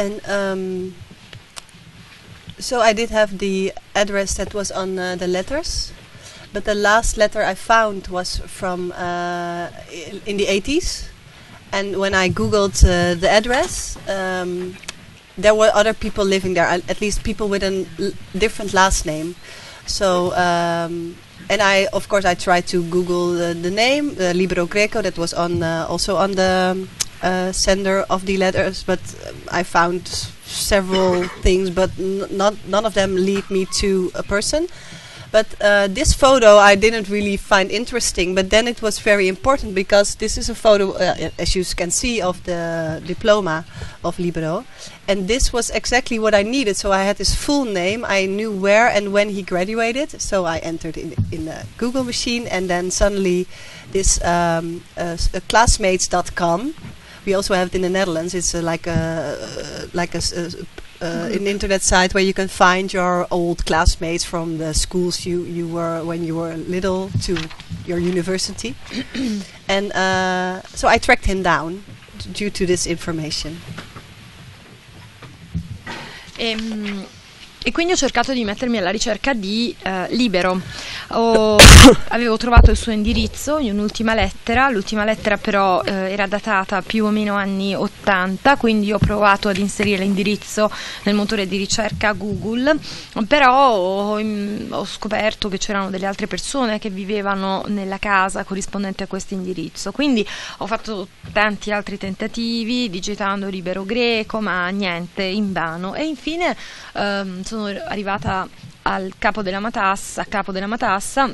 And um, so I did have the address that was on uh, the letters, but the last letter I found was from uh, in, the 80s. And when I googled uh, the address, um, there were other people living there, at least people with a different last name. So, um, and I, of course, I tried to Google the, name, uh, Libero Greco, that was on uh, also on the uh, sender of the letters, but um, I found several things, but n- not none of them lead me to a person. But uh, this photo I didn't really find interesting, but then it was very important because this is a photo, uh, as you can see, of the diploma of Libero. And this was exactly what I needed. So I had his full name, I knew where and when he graduated. So I entered in, in the Google machine, and then suddenly this um, uh, classmates.com. We also have it in the Netherlands. It's uh, like a uh, like a, s- uh, an internet site where you can find your old classmates from the schools you, you were when you were little to your university. and uh, so I tracked him down due to this information. Ehm, E, quindi ho cercato di mettermi alla ricerca di eh, Libero. Ho- avevo trovato il suo indirizzo in un'ultima lettera, l'ultima lettera però eh, era datata più o meno anni 80, quindi ho provato ad inserire l'indirizzo nel motore di ricerca Google, però ho, mm, ho scoperto che c'erano delle altre persone che vivevano nella casa corrispondente a questo indirizzo, quindi ho fatto tanti altri tentativi digitando Libero Greco, ma niente, invano. E infine ehm, sono arrivata al capo della matassa, capo della matassa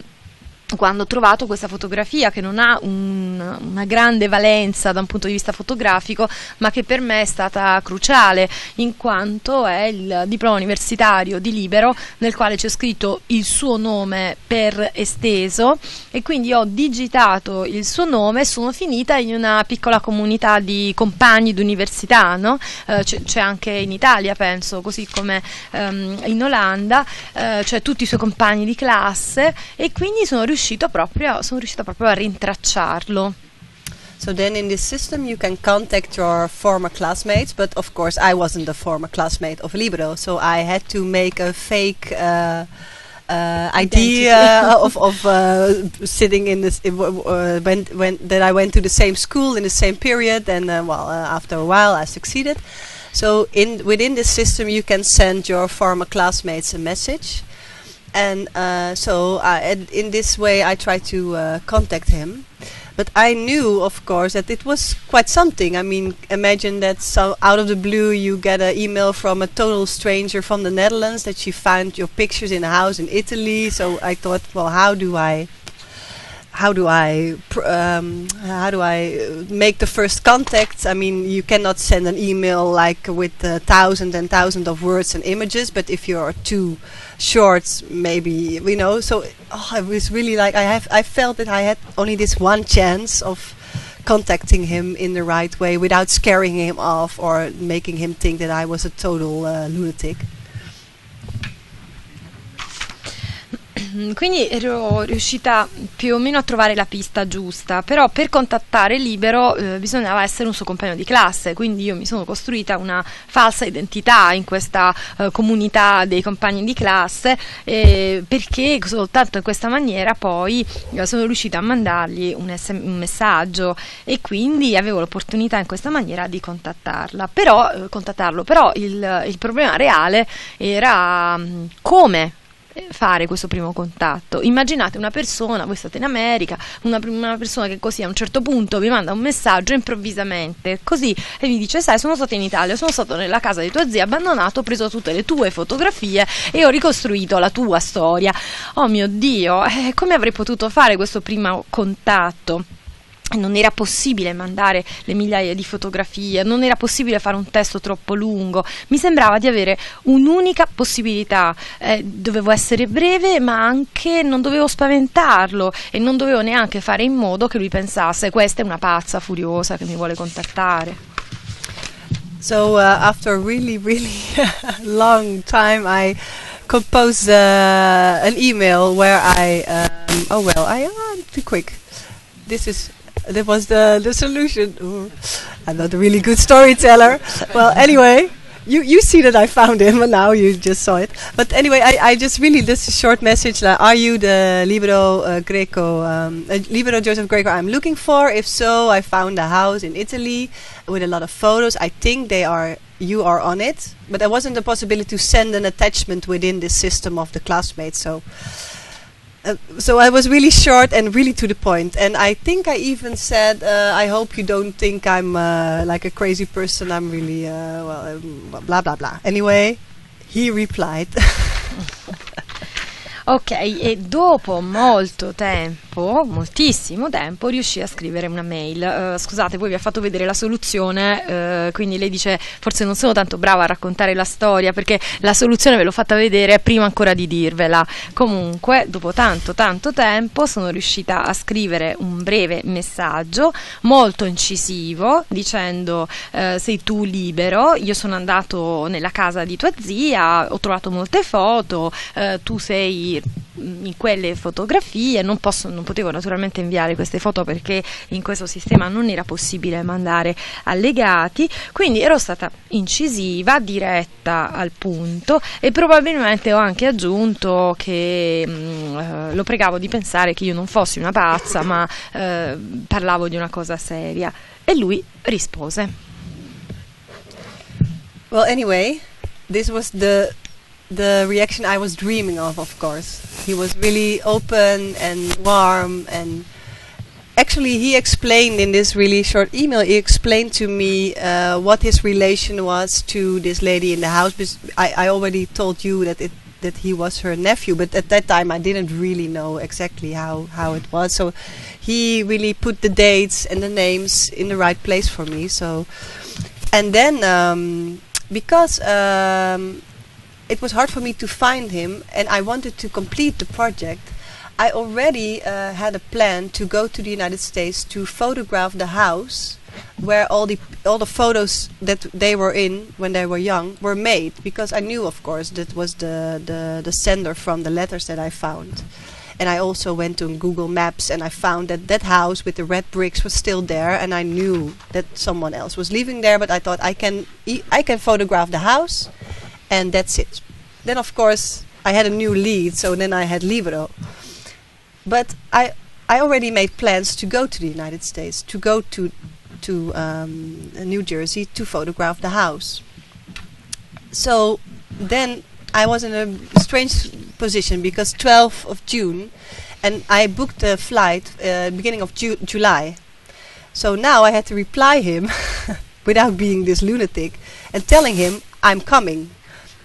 quando ho trovato questa fotografia che non ha un- una grande valenza da un punto di vista fotografico, ma che per me è stata cruciale, in quanto è il diploma universitario di Libero, nel quale c'è scritto il suo nome per esteso, e quindi ho digitato il suo nome e sono finita in una piccola comunità di compagni d'università, no? Eh, c'è, anche in Italia, penso, così come ehm, in Olanda, eh, cioè tutti i suoi compagni di classe, e quindi sono riuscito proprio, sono riuscita proprio a rintracciarlo. So then in this system you can contact your former classmates, but of course I wasn't a former classmate of Libero, so I had to make a fake uh, uh, idea of, of uh, sitting in this w- uh, when when that I went to the same school in the same period, and uh, well uh, after a while I succeeded. So in within this system you can send your former classmates a message, and uh, so uh, and in this way I tried to uh, contact him. But I knew, of course, that it was quite something. I mean, imagine that so out of the blue you get an email from a total stranger from the Netherlands that she found your pictures in a house in Italy. So I thought, well, how do I, how do I, um, how do I make the first contact? I mean, you cannot send an email like with uh, thousands and thousands of words and images. But if you're too short, maybe you know. So oh, I was really like I have. I felt that I had only this one chance of contacting him in the right way without scaring him off or making him think that I was a total uh, lunatic. Quindi ero riuscita più o meno a trovare la pista giusta, però per contattare Libero eh, bisognava essere un suo compagno di classe, quindi io mi sono costruita una falsa identità in questa eh, comunità dei compagni di classe, eh, perché soltanto in questa maniera poi eh, sono riuscita a mandargli un, SM un messaggio e quindi avevo l'opportunità in questa maniera di contattarla, però, eh, contattarlo, però il, il problema reale era mm, come fare questo primo contatto. Immaginate una persona, voi state in America, una, una persona che così a un certo punto vi manda un messaggio improvvisamente, così e vi dice: Sai, sono stato in Italia, sono stato nella casa di tua zia, abbandonato, ho preso tutte le tue fotografie e ho ricostruito la tua storia. Oh mio Dio, eh, come avrei potuto fare questo primo contatto? Non era possibile mandare le migliaia di fotografie, non era possibile fare un testo troppo lungo, mi sembrava di avere un'unica possibilità, eh, dovevo essere breve ma anche non dovevo spaventarlo e non dovevo neanche fare in modo che lui pensasse questa è una pazza furiosa che mi vuole contattare. So uh, after a really, really long time, I composed uh, an email where I. Um, oh well, I am too quick. This is. That was the the solution. Ooh, I'm not a really good storyteller. well, anyway, you you see that I found him, and now you just saw it. But anyway, I, I just really this short message. Like, are you the libero uh, Greco, um, uh, libero Joseph Greco I'm looking for? If so, I found a house in Italy with a lot of photos. I think they are you are on it, but there wasn't a possibility to send an attachment within this system of the classmates. So. Uh, so I was really short and really to the point, and I think I even said, uh, "I hope you don't think I'm uh, like a crazy person. I'm really uh, well, um, blah blah blah." Anyway, he replied. Ok, e dopo molto tempo, moltissimo tempo, riuscì a scrivere una mail. Uh, scusate, poi vi ha fatto vedere la soluzione, uh, quindi lei dice forse non sono tanto brava a raccontare la storia perché la soluzione ve l'ho fatta vedere prima ancora di dirvela. Comunque, dopo tanto tanto tempo sono riuscita a scrivere un breve messaggio molto incisivo dicendo uh, sei tu libero, io sono andato nella casa di tua zia, ho trovato molte foto, tu sei in quelle fotografie, non, posso, non potevo naturalmente inviare queste foto perché in questo sistema non era possibile mandare allegati, quindi ero stata incisiva, diretta al punto e probabilmente ho anche aggiunto che mh, mm, eh, lo pregavo di pensare che io non fossi una pazza, ma eh, parlavo di una cosa seria e lui rispose. Well, anyway, this was the the reaction I was dreaming of, of course. He was really open and warm and actually he explained in this really short email he explained to me uh, what his relation was to this lady in the house. I, I already told you that it that he was her nephew but at that time I didn't really know exactly how, how it was. So he really put the dates and the names in the right place for me. So and then um, because um, it was hard for me to find him, and I wanted to complete the project. I already uh, had a plan to go to the United States to photograph the house where all the all the photos that they were in when they were young were made because I knew of course that was the, the, the sender from the letters that I found and I also went on Google Maps and I found that that house with the red bricks was still there and I knew that someone else was living there but I thought I can e I can photograph the house and that's it. Then of course I had a new lead, so then I had Libero. But I I already made plans to go to the United States, to go to to um, New Jersey to photograph the house. So then I was in a strange position because 12th of June, and I booked a flight uh, beginning of Ju July. So now I had to reply him without being this lunatic and telling him I'm coming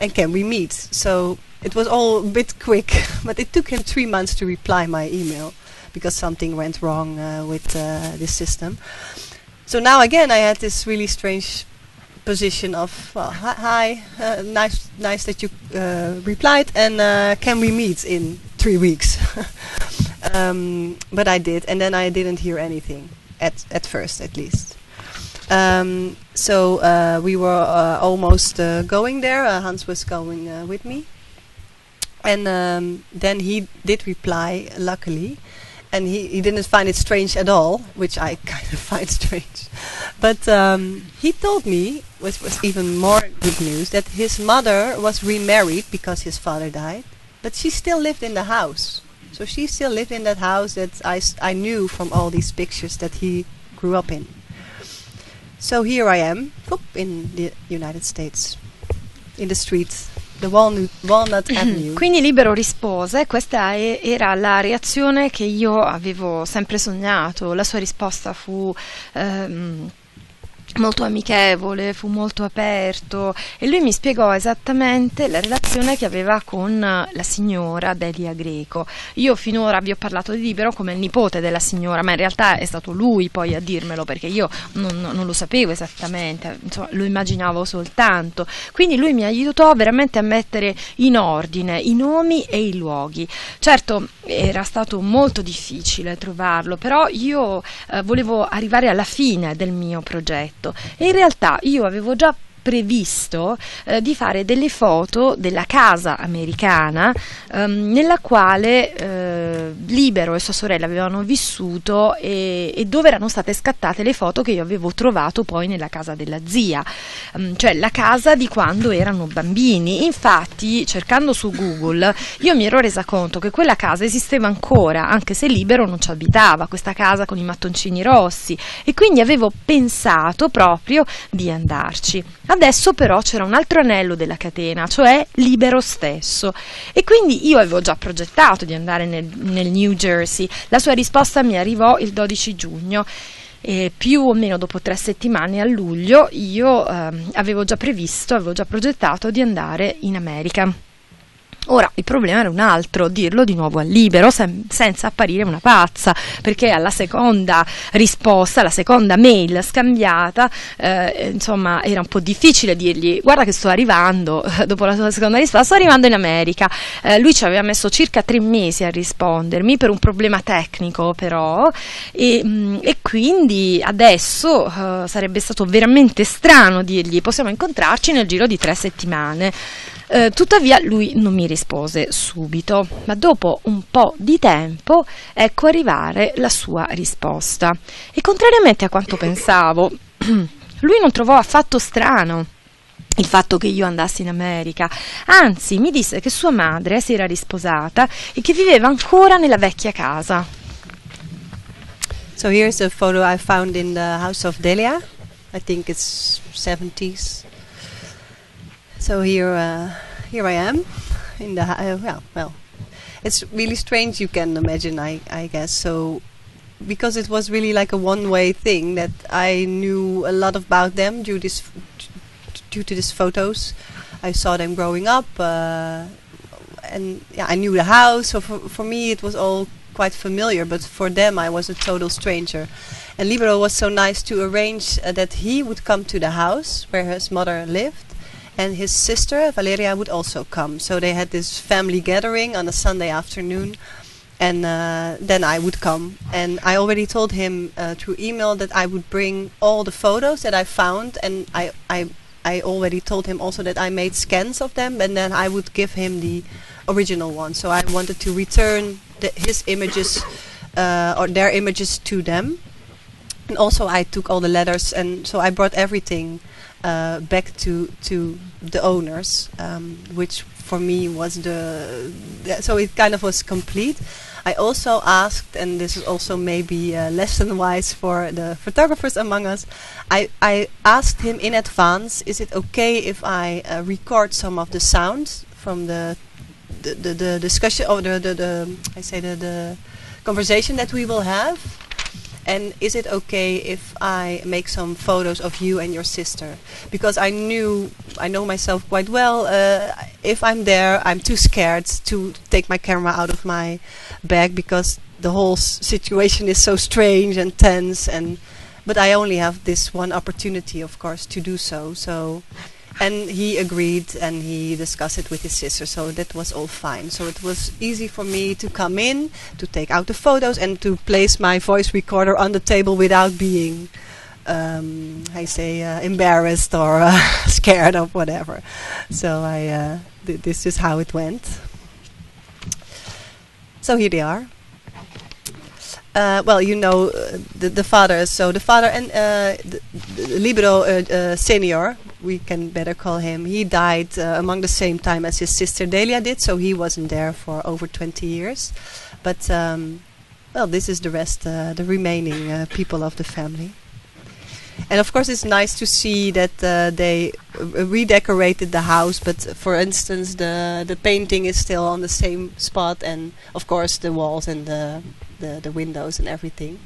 and can we meet? So it was all a bit quick, but it took him three months to reply my email because something went wrong uh, with uh, this system. So now again, I had this really strange position of well, hi, uh, nice, nice that you uh, replied, and uh, can we meet in three weeks? um, but I did, and then I didn't hear anything at at first, at least. Um, so uh, we were uh, almost uh, going there. Uh, Hans was going uh, with me, and um, then he did reply, luckily, and he, he didn't find it strange at all, which I kind of find strange. But um, he told me, which was even more good news, that his mother was remarried because his father died, but she still lived in the house. So she still lived in that house that I, I knew from all these pictures that he grew up in. So here I am, whoop, in the United States, in the streets. The Walnut, Walnut Avenue. Quindi Libero rispose, questa è, era la reazione che io avevo sempre sognato, la sua risposta fu... Ehm, molto amichevole, fu molto aperto e lui mi spiegò esattamente la relazione che aveva con la signora Delia Greco. Io finora vi ho parlato di Libero come il nipote della signora, ma in realtà è stato lui poi a dirmelo perché io non, non lo sapevo esattamente, insomma, lo immaginavo soltanto. Quindi lui mi aiutò veramente a mettere in ordine i nomi e i luoghi. Certo, era stato molto difficile trovarlo, però io eh, volevo arrivare alla fine del mio progetto e in realtà io avevo già previsto eh, di fare delle foto della casa americana ehm, nella quale eh, Libero e sua sorella avevano vissuto e, e, dove erano state scattate le foto che io avevo trovato poi nella casa della zia, um, cioè la casa di quando erano bambini. Infatti, cercando su Google, io mi ero resa conto che quella casa esisteva ancora, anche se Libero non ci abitava, questa casa con i mattoncini rossi, e quindi avevo pensato proprio di andarci. Adesso però c'era un altro anello della catena, cioè Libero stesso. E quindi io avevo già progettato di andare nel, nel New Jersey. La sua risposta mi arrivò il 12 giugno. E più o meno dopo tre settimane a luglio io eh, avevo già previsto, avevo già progettato di andare in America. Ora il problema era un altro, dirlo di nuovo al libero sem- senza apparire una pazza, perché alla seconda risposta, alla seconda mail scambiata, eh, insomma era un po' difficile dirgli guarda che sto arrivando, dopo la sua seconda risposta, sto arrivando in America. Eh, lui ci aveva messo circa tre mesi a rispondermi per un problema tecnico però e, mh, mm, e quindi adesso uh, sarebbe stato veramente strano dirgli possiamo incontrarci nel giro di tre settimane. Eh, tuttavia lui non mi rispose subito, ma dopo un po' di tempo ecco arrivare la sua risposta. E contrariamente a quanto pensavo, lui non trovò affatto strano il fatto che io andassi in America, anzi mi disse che sua madre si era risposata e che viveva ancora nella vecchia casa. So here's a photo I found in the house of Delia. I think it's 70s. So here, uh, here I am in the uh, well, well, it's really strange. You can imagine, I, I guess. So because it was really like a one-way thing that I knew a lot about them due this due to these photos. I saw them growing up, uh, and yeah, I knew the house. So for for me, it was all quite familiar. But for them, I was a total stranger. And Libero was so nice to arrange uh, that he would come to the house where his mother lived and his sister Valeria would also come. So they had this family gathering on a Sunday afternoon, and uh, then I would come. And I already told him uh, through email that I would bring all the photos that I found, and I I I already told him also that I made scans of them, and then I would give him the original one. So I wanted to return the, his images uh, or their images to them. And also I took all the letters, and so I brought everything uh, back to to the owners, um, which for me was the, the, so it kind of was complete. I also asked, and this is also maybe uh, lesson wise for the photographers among us. I, I asked him in advance, is it okay if I uh, record some of the sounds from the the, the, the discussion or the, the, the I say the, the conversation that we will have and is it okay if I make some photos of you and your sister? Because I knew, I know myself quite well. Uh, if I'm there, I'm too scared to take my camera out of my bag because the whole situation is so strange and tense. And but I only have this one opportunity, of course, to do so. So and he agreed and he discussed it with his sister so that was all fine. So it was easy for me to come in to take out the photos and to place my voice recorder on the table without being um, I say uh, embarrassed or uh, scared or whatever. So I uh, th- this is how it went. So here they are uh, well, you know uh, the the father. So the father and uh, the, the Libero uh, uh, senior, we can better call him. He died among the same time as his sister Delia did, so he wasn't there for over 20 years. But um, well, this is the rest, the remaining people of the family. And of course, it's nice to see that they redecorated the house. But for instance, the the painting is still on the same spot, and of course, the walls and the the, the windows and everything.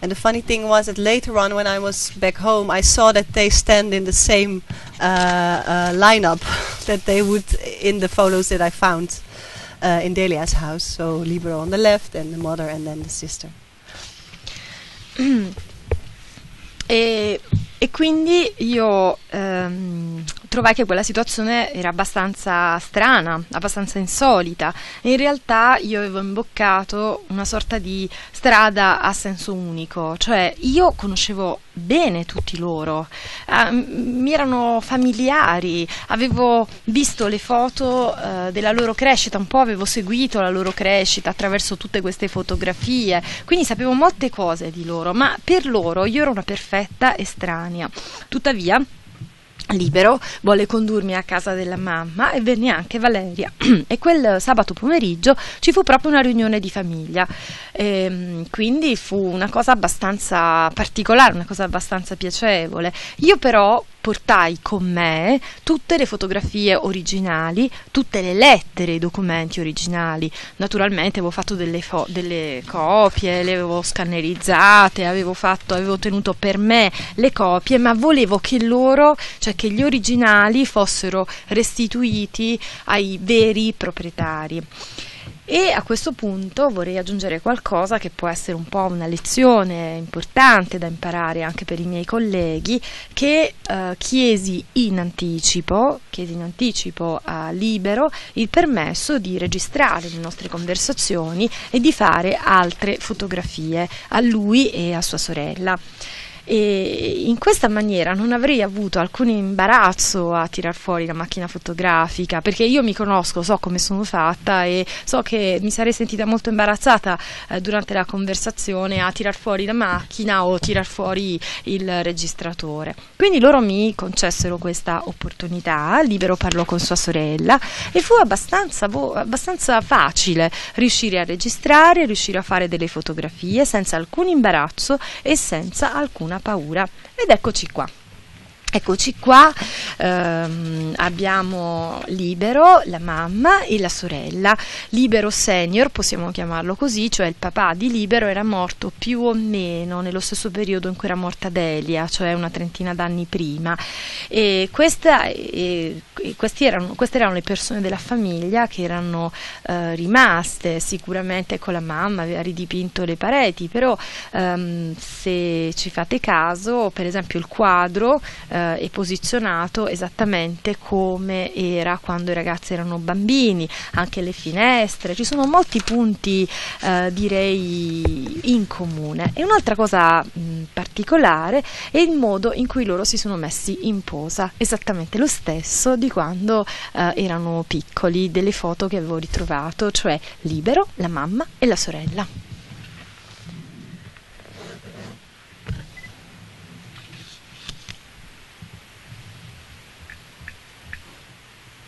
And the funny thing was that later on, when I was back home, I saw that they stand in the same uh, uh, lineup that they would in the photos that I found uh, in Delia's house. So Libero on the left, and the mother, and then the sister. e, e, quindi io ehm, trovai che quella situazione era abbastanza strana, abbastanza insolita. In realtà io avevo imboccato una sorta di strada a senso unico, cioè io conoscevo bene tutti loro, uh, mi erano familiari, avevo visto le foto uh, della loro crescita, un po' avevo seguito la loro crescita attraverso tutte queste fotografie, quindi sapevo molte cose di loro, ma per loro io ero una perfetta estranea. Tuttavia, libero, volle condurmi a casa della mamma e venne anche Valeria e quel sabato pomeriggio ci fu proprio una riunione di famiglia e, ehm, quindi fu una cosa abbastanza particolare, una cosa abbastanza piacevole. Io però portai con me tutte le fotografie originali, tutte le lettere, i documenti originali. Naturalmente avevo fatto delle, fo- delle copie, le avevo scannerizzate, avevo, fatto, avevo tenuto per me le copie, ma volevo che loro, cioè che gli originali fossero restituiti ai veri proprietari. E a questo punto vorrei aggiungere qualcosa che può essere un po' una lezione importante da imparare anche per i miei colleghi, che eh, chiesi in anticipo, chiesi in anticipo a Libero il permesso di registrare le nostre conversazioni e di fare altre fotografie a lui e a sua sorella e in questa maniera non avrei avuto alcun imbarazzo a tirar fuori la macchina fotografica perché io mi conosco, so come sono fatta e so che mi sarei sentita molto imbarazzata eh, durante la conversazione a tirar fuori la macchina o tirar fuori il registratore. Quindi loro mi concessero questa opportunità, Libero parlò con sua sorella e fu abbastanza, abbastanza facile riuscire a registrare, riuscire a fare delle fotografie senza alcun imbarazzo e senza alcuna una paura. Ed eccoci qua. Eccoci qua, ehm, abbiamo Libero, la mamma e la sorella. Libero senior, possiamo chiamarlo così, cioè il papà di Libero era morto più o meno nello stesso periodo in cui era morta Delia, cioè una trentina d'anni prima. E, questa, e, e erano, queste erano le persone della famiglia che erano eh, rimaste, sicuramente con la mamma aveva ridipinto le pareti, però ehm, se ci fate caso, per esempio il quadro... Eh, eh, è posizionato esattamente come era quando i ragazzi erano bambini, anche le finestre, ci sono molti punti eh, direi in comune. E un'altra cosa mh, particolare è il modo in cui loro si sono messi in posa, esattamente lo stesso di quando eh, erano piccoli, delle foto che avevo ritrovato, cioè Libero, la mamma e la sorella.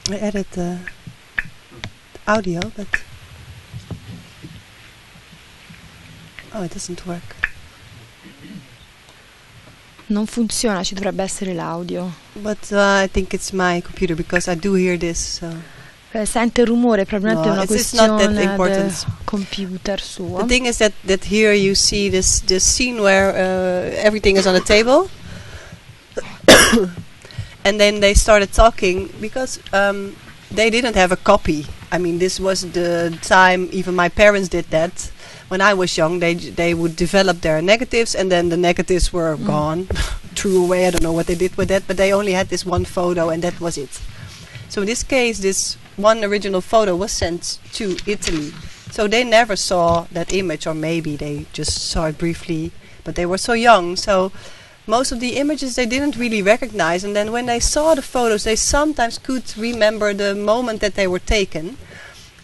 I edit the audio, but oh, it doesn't work. Non funziona, ci dovrebbe essere l'audio. But uh, I think it's my computer because I do hear this. So. Eh, sente il rumore, probabilmente no, è una questione del computer suo. The thing is that, that here you see this, this scene where uh, everything is on the table. And then they started talking because um, they didn't have a copy. I mean, this was the time even my parents did that. When I was young, they they would develop their negatives, and then the negatives were mm. gone, threw away. I don't know what they did with that, but they only had this one photo, and that was it. So in this case, this one original photo was sent to Italy. So they never saw that image, or maybe they just saw it briefly, but they were so young. So most of the images they didn't really recognize. And then when they saw the photos, they sometimes could remember the moment that they were taken.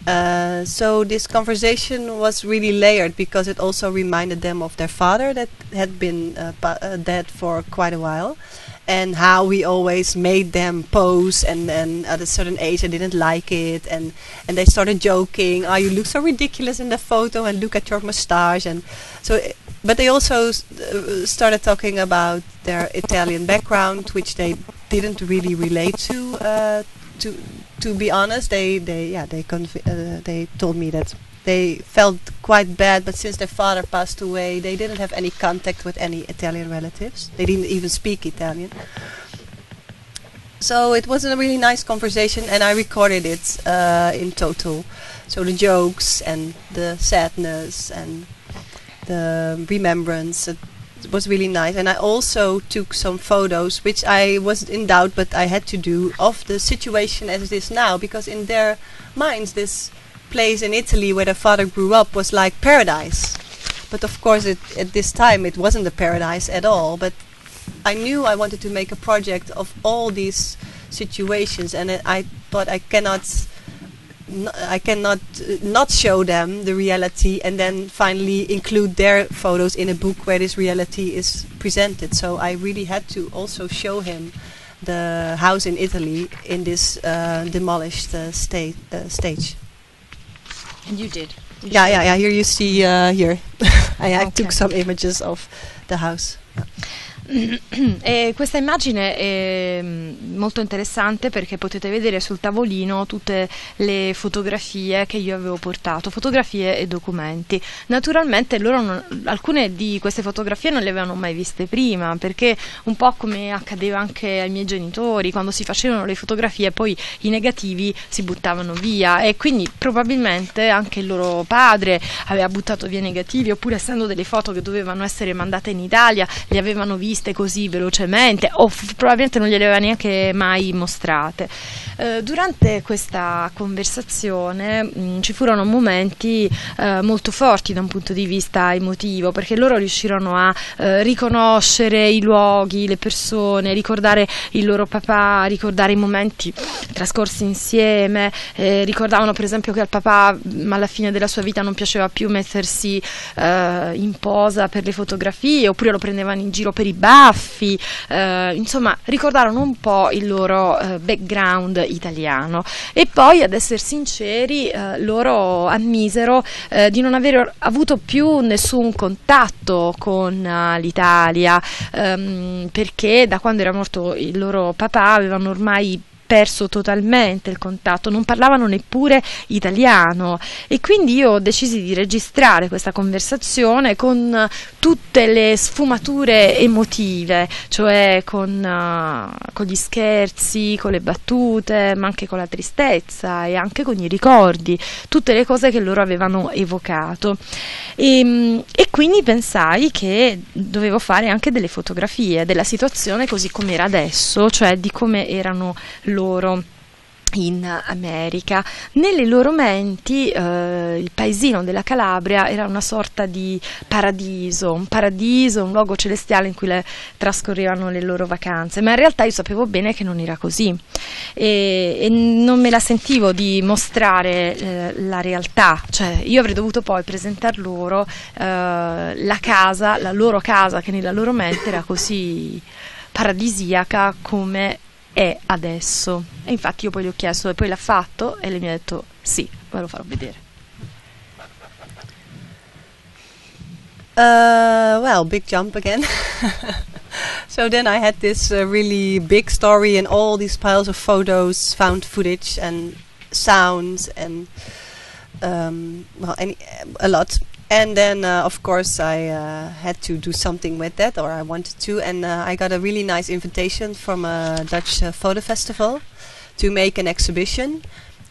Uh, so this conversation was really layered because it also reminded them of their father that had been uh, uh, dead for quite a while, and how we always made them pose, and then at a certain age I didn't like it, and and they started joking, "Oh, you look so ridiculous in the photo, and look at your mustache," and so but they also uh, started talking about their Italian background, which they didn't really relate to. Uh, to to be honest, they they yeah they uh, they told me that they felt quite bad, but since their father passed away, they didn't have any contact with any Italian relatives. They didn't even speak Italian. So it was a really nice conversation, and I recorded it uh, in total. So the jokes and the sadness and the remembrance. It was really nice. And I also took some photos, which I was in doubt, but I had to do of the situation as it is now, because in their minds, this place in Italy where their father grew up was like paradise. But of course, it, at this time, it wasn't a paradise at all. But I knew I wanted to make a project of all these situations, and I thought I cannot. I cannot uh, not show them the reality and then finally include their photos in a book where this reality is presented. So I really had to also show him the house in Italy in this uh, demolished uh, state uh, stage. And you did. You Yeah, yeah, yeah. Here you see uh, here. I, I Okay. took some images of the house. E questa immagine è mm, molto interessante perché potete vedere sul tavolino tutte le fotografie che io avevo portato, fotografie e documenti. Naturalmente non- alcune di queste fotografie non le avevano mai viste prima perché un po' come accadeva anche ai miei genitori, quando si facevano le fotografie poi i negativi si buttavano via e quindi probabilmente anche il loro padre aveva buttato via i negativi oppure essendo delle foto che dovevano essere mandate in Italia le avevano viste così velocemente o probabilmente non gliele aveva neanche mai mostrate. Eh, durante questa conversazione mh, ci furono momenti eh, molto forti da un punto di vista emotivo perché loro riuscirono a eh, riconoscere i luoghi, le persone, ricordare il loro papà, ricordare i momenti trascorsi insieme, eh, ricordavano per esempio che al papà mh, alla fine della sua vita non piaceva più mettersi eh, in posa per le fotografie oppure lo prendevano in giro per i baffi, eh, insomma ricordarono un po' il loro eh, background italiano. E poi ad essere sinceri eh, loro ammisero eh, di non aver avuto più nessun contatto con eh, l'Italia ehm, perché da quando era morto il loro papà avevano ormai perso totalmente il contatto, non parlavano neppure italiano e quindi io decisi di registrare questa conversazione con eh, tutte le sfumature emotive, cioè con, eh, con gli scherzi, con le battute, ma anche con la tristezza e anche con i ricordi, tutte le cose che loro avevano evocato. E, mm, e quindi pensai che dovevo fare anche delle fotografie della situazione così come era adesso, cioè di come erano loro in America. Nelle loro menti eh, il paesino della Calabria era una sorta di paradiso, un paradiso, un luogo celestiale in cui le trascorrevano le loro vacanze, ma in realtà io sapevo bene che non era così e, e non me la sentivo di mostrare eh, la realtà, cioè io avrei dovuto poi presentar loro eh, la casa, la loro casa che nella loro mente era così paradisiaca come è adesso. E infatti io poi gli ho chiesto e poi l'ha fatto e lei mi ha detto sì, ve lo farò vedere. Uh, well, big jump again. so then I had this uh, really big story and all these piles of photos, found footage, and sounds, and um, well, any a lot. And then, uh, of course, I uh, had to do something with that, or I wanted to. And uh, I got a really nice invitation from a Dutch uh, photo festival to make an exhibition.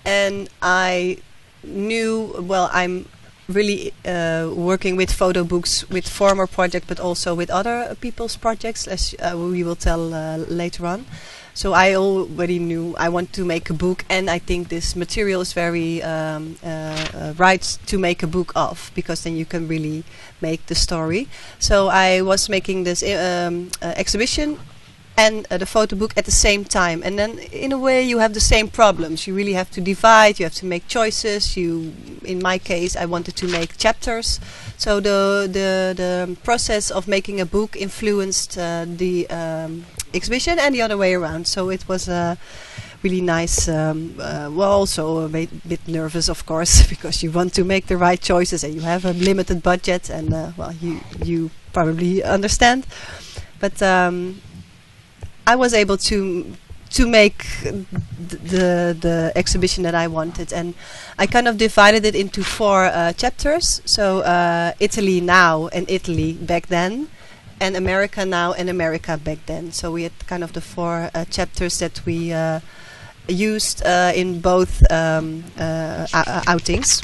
And I knew, well, I'm really uh, working with photo books with former projects, but also with other people's projects, as uh, we will tell later on. So I already knew I want to make a book, and I think this material is very um, uh, uh, right to make a book of because then you can really make the story. So I was making this uh, um, uh, exhibition and uh, the photo book at the same time. And then in a way you have the same problems. You really have to divide. You have to make choices. You in my case i wanted to make chapters so the the, the process of making a book influenced uh, the um, exhibition and the other way around. So it was a really nice um, uh, well also a bit, bit nervous of course because you want to make the right choices and you have a limited budget and uh, well you you probably understand. But um, I was able to to make th- the the exhibition that I wanted, and I kind of divided it into four uh, chapters. So uh, Italy now and Italy back then, and America now and America back then. So we had kind of the four uh, chapters that we uh, used uh, in both um, uh, outings.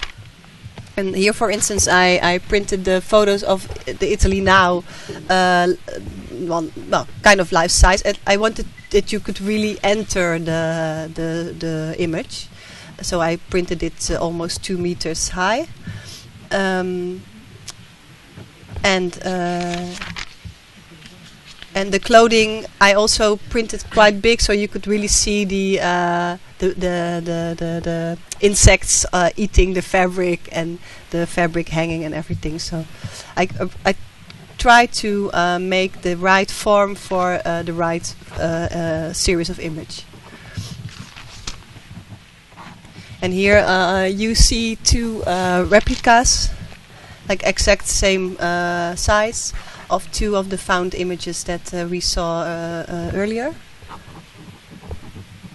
And here, for instance, I, I printed the photos of the Italy now, well, kind of life size. And I wanted that you could really enter the the, the image, so I printed it uh, almost two meters high, um, and. Uh, and the clothing I also printed quite big, so you could really see the uh, the, the, the, the, the insects uh, eating the fabric and the fabric hanging and everything. So I, uh, I try to uh, make the right form for uh, the right uh, uh, series of image. And here you see two replicas, like exact same size of two of the found images that uh, we saw uh, uh, earlier.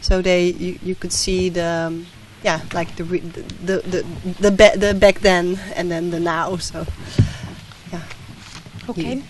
So they, you, you could see the, um, yeah, like the the the, the, the back then and then the now. So, yeah. Okay.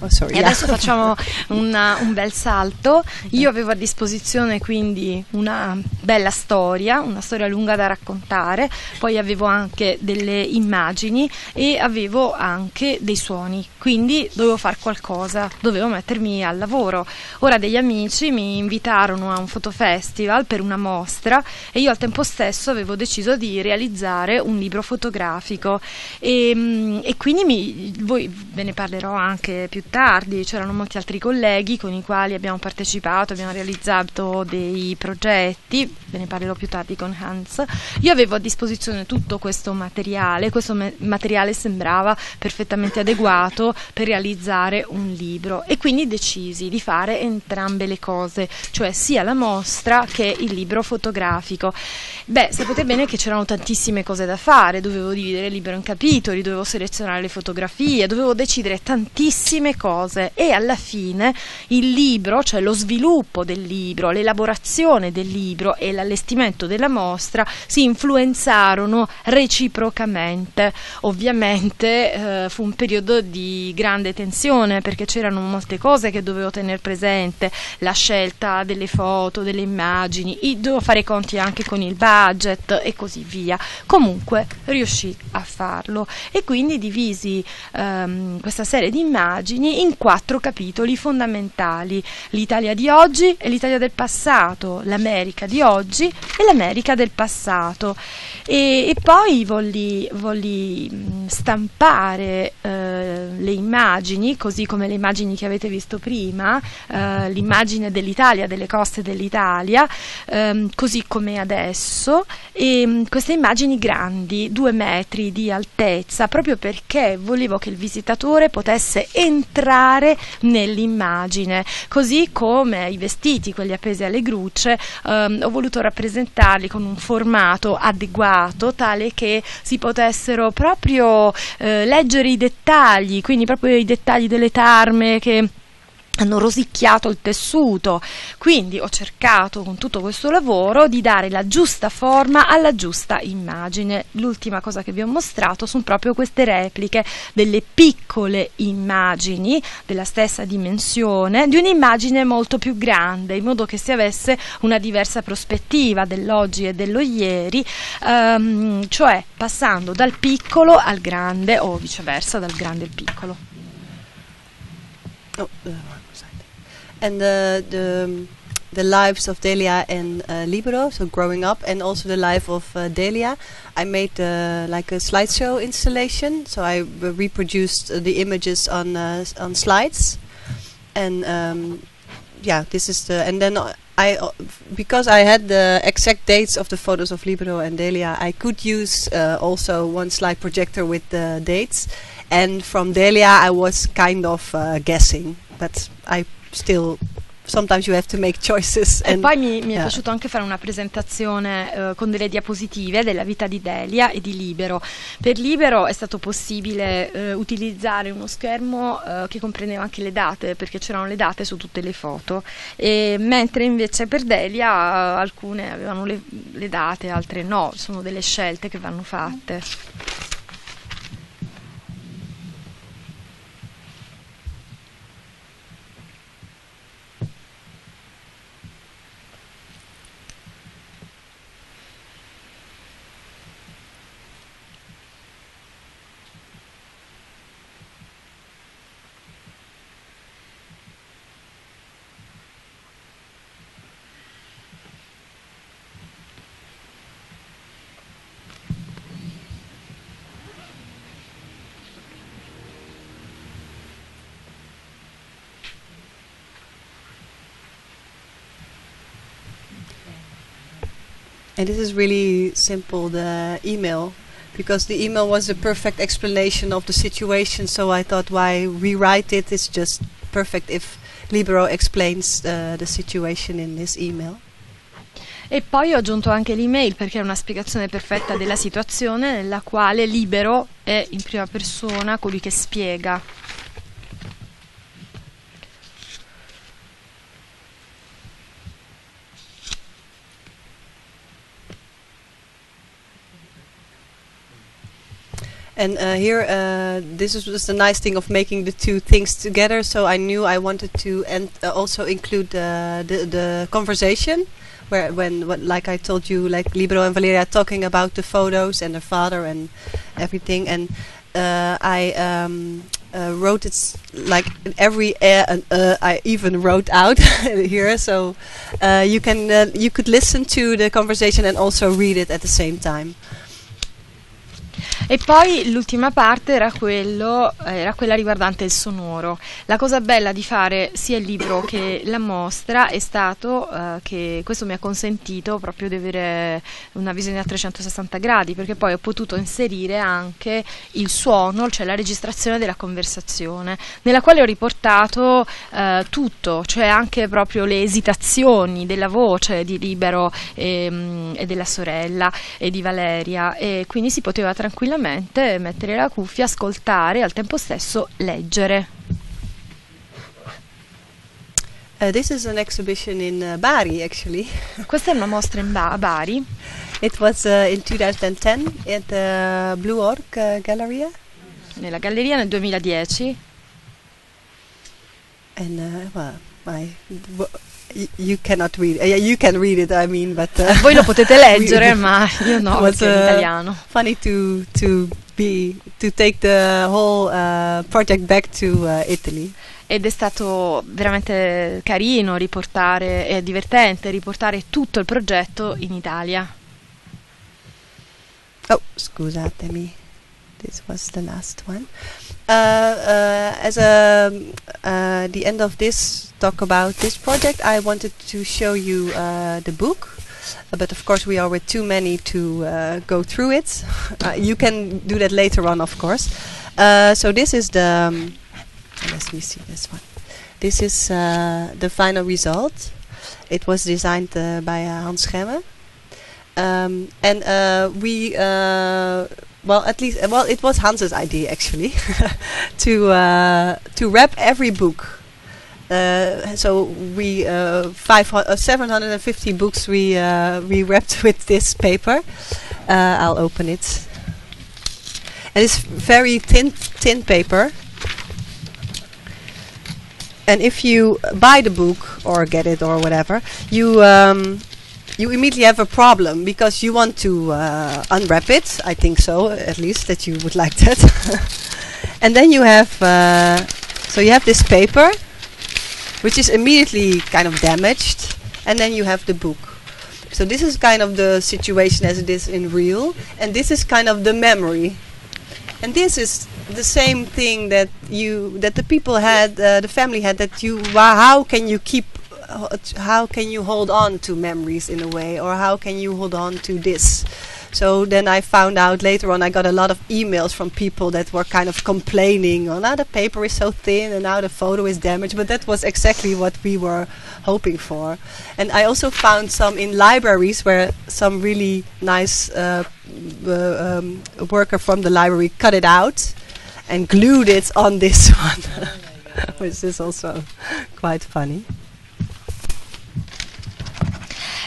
Oh, sorry, e adesso facciamo una, un bel salto. Io avevo a disposizione quindi una bella storia, una storia lunga da raccontare, poi avevo anche delle immagini e avevo anche dei suoni, quindi dovevo fare qualcosa, dovevo mettermi al lavoro. Ora degli amici mi invitarono a un fotofestival per una mostra e io al tempo stesso avevo deciso di realizzare un libro fotografico. E, e quindi mi, voi ve ne parlerò anche più tardi, c'erano molti altri colleghi con i quali abbiamo partecipato, abbiamo realizzato dei progetti, ve ne parlerò più tardi con Hans. Io avevo a disposizione tutto questo materiale, questo me- materiale sembrava perfettamente adeguato per realizzare un libro e quindi decisi di fare entrambe le cose, cioè sia la mostra che il libro fotografico. Beh, sapete bene che c'erano tantissime cose da fare, dovevo dividere il libro in capitoli, dovevo selezionare le fotografie, dovevo decidere tantissime cose e alla fine il libro, cioè lo sviluppo del libro, l'elaborazione del libro e l'allestimento della mostra si influenzarono reciprocamente. Ovviamente eh, fu un periodo di grande tensione perché c'erano molte cose che dovevo tenere presente, la scelta delle foto, delle immagini, dovevo fare i conti anche con il budget e così via. Comunque riuscì a farlo e quindi divisi ehm, questa serie di immagini in quattro capitoli fondamentali: l'Italia di oggi e l'Italia del passato, l'America di oggi e l'America del passato. E, e poi volli, volli stampare eh, le immagini, così come le immagini che avete visto prima, eh, l'immagine dell'Italia, delle coste dell'Italia, ehm, così come adesso, e queste immagini grandi, due metri di altezza, proprio perché volevo che il visitatore potesse entrare nell'immagine, così come i vestiti, quelli appesi alle grucce, ehm, ho voluto rappresentarli con un formato adeguato tale che si potessero proprio eh, leggere i dettagli, quindi proprio i dettagli delle tarme che hanno rosicchiato il tessuto, quindi ho cercato con tutto questo lavoro di dare la giusta forma alla giusta immagine. L'ultima cosa che vi ho mostrato sono proprio queste repliche delle piccole immagini della stessa dimensione di un'immagine molto più grande, in modo che si avesse una diversa prospettiva dell'oggi e dello ieri, ehm, cioè passando dal piccolo al grande o viceversa dal grande al piccolo. Oh, uh. And the the the lives of Delia and uh, Libero, so growing up, and also the life of uh, Delia. I made uh, like a slideshow installation, so I reproduced uh, the images on uh, on slides, and um, yeah, this is the and then. I, uh, because I had the exact dates of the photos of Libero and Delia, I could use also one slide projector with the dates, and from Delia I was kind of guessing, but I still sometimes you have to make choices. E poi mi, mi yeah. è piaciuto anche fare una presentazione uh, con delle diapositive della vita di Delia e di Libero. Per Libero è stato possibile uh, utilizzare uno schermo uh, che comprendeva anche le date, perché c'erano le date su tutte le foto, e, mentre invece per Delia alcune avevano le, le date, altre no, sono delle scelte che vanno fatte. And this is really simple, the email, because the email was a perfect explanation of the situation. So I thought, why rewrite it? It's just perfect if Libero explains uh, the situation in this email. E poi ho aggiunto anche l'email perché è una spiegazione perfetta della situazione nella quale Libero è in prima persona colui che spiega. And uh, here, uh, this is just the nice thing of making the two things together. So I knew I wanted to and uh, also include the the conversation, where when, when like I told you, like Libero and Valeria talking about the photos and their father and everything, and uh, I um, uh, wrote it like every uh, and uh, I even wrote out here, so uh, you can uh, you could listen to the conversation and also read it at the same time. E poi l'ultima parte era, quello, eh, era quella riguardante il sonoro. La cosa bella di fare sia il libro che la mostra è stato eh, che questo mi ha consentito proprio di avere una visione a 360 gradi, perché poi ho potuto inserire anche il suono, cioè la registrazione della conversazione, nella quale ho riportato eh, tutto, cioè anche proprio le esitazioni della voce di Libero e, mm, e della sorella e di Valeria, e quindi si poteva tranquillamente mettere la cuffia, ascoltare e al tempo stesso leggere. Uh, this is an exhibition in uh, Bari, actually. Questa è una mostra in ba- Bari, It was uh, in 2010 at the Blue Orc uh, Galleria, nella galleria nel 2010. and uh, well, I, you cannot read. Uh, yeah, you can read it. I mean, but uh, Voi lo potete leggere, ma io no, was, è in uh, italiano. funny to to be to take the whole uh, project back to uh, Italy. Ed è stato veramente carino riportare, e divertente riportare tutto il progetto in Italia. Oh, scusatemi. This was the last one. Uh, uh, as a uh, the end of this talk about this project, I wanted to show you the book, Uh, but of course we are with too many to uh, go through it. Uh, you can do that later on, of course. So this is the. Um, let me see this one. This is the final result. It was designed by Hans Schemme. Um, and we, well, at least, uh, well, it was Hans's idea actually to uh, to wrap every book. Uh, so we uh, five uh, 750 books we uh, we wrapped with this paper. Uh, I'll open it. And it's very thin thin paper. And if you buy the book or get it or whatever, you um, you immediately have a problem because you want to uh, unwrap it. I think so, at least that you would like that. and then you have uh, so you have this paper, which is immediately kind of damaged, and then you have the book. So this is kind of the situation as it is in real, and this is kind of the memory. And this is the same thing that you that the people had, uh, the family had. That you, how can you keep, how can you hold on to memories in a way, or how can you hold on to this? So then I found out later on. I got a lot of emails from people that were kind of complaining, "Oh, now the paper is so thin, and now the photo is damaged." But that was exactly what we were hoping for. And I also found some in libraries where some really nice uh, uh, um, worker from the library cut it out and glued it on this one, which is also quite funny.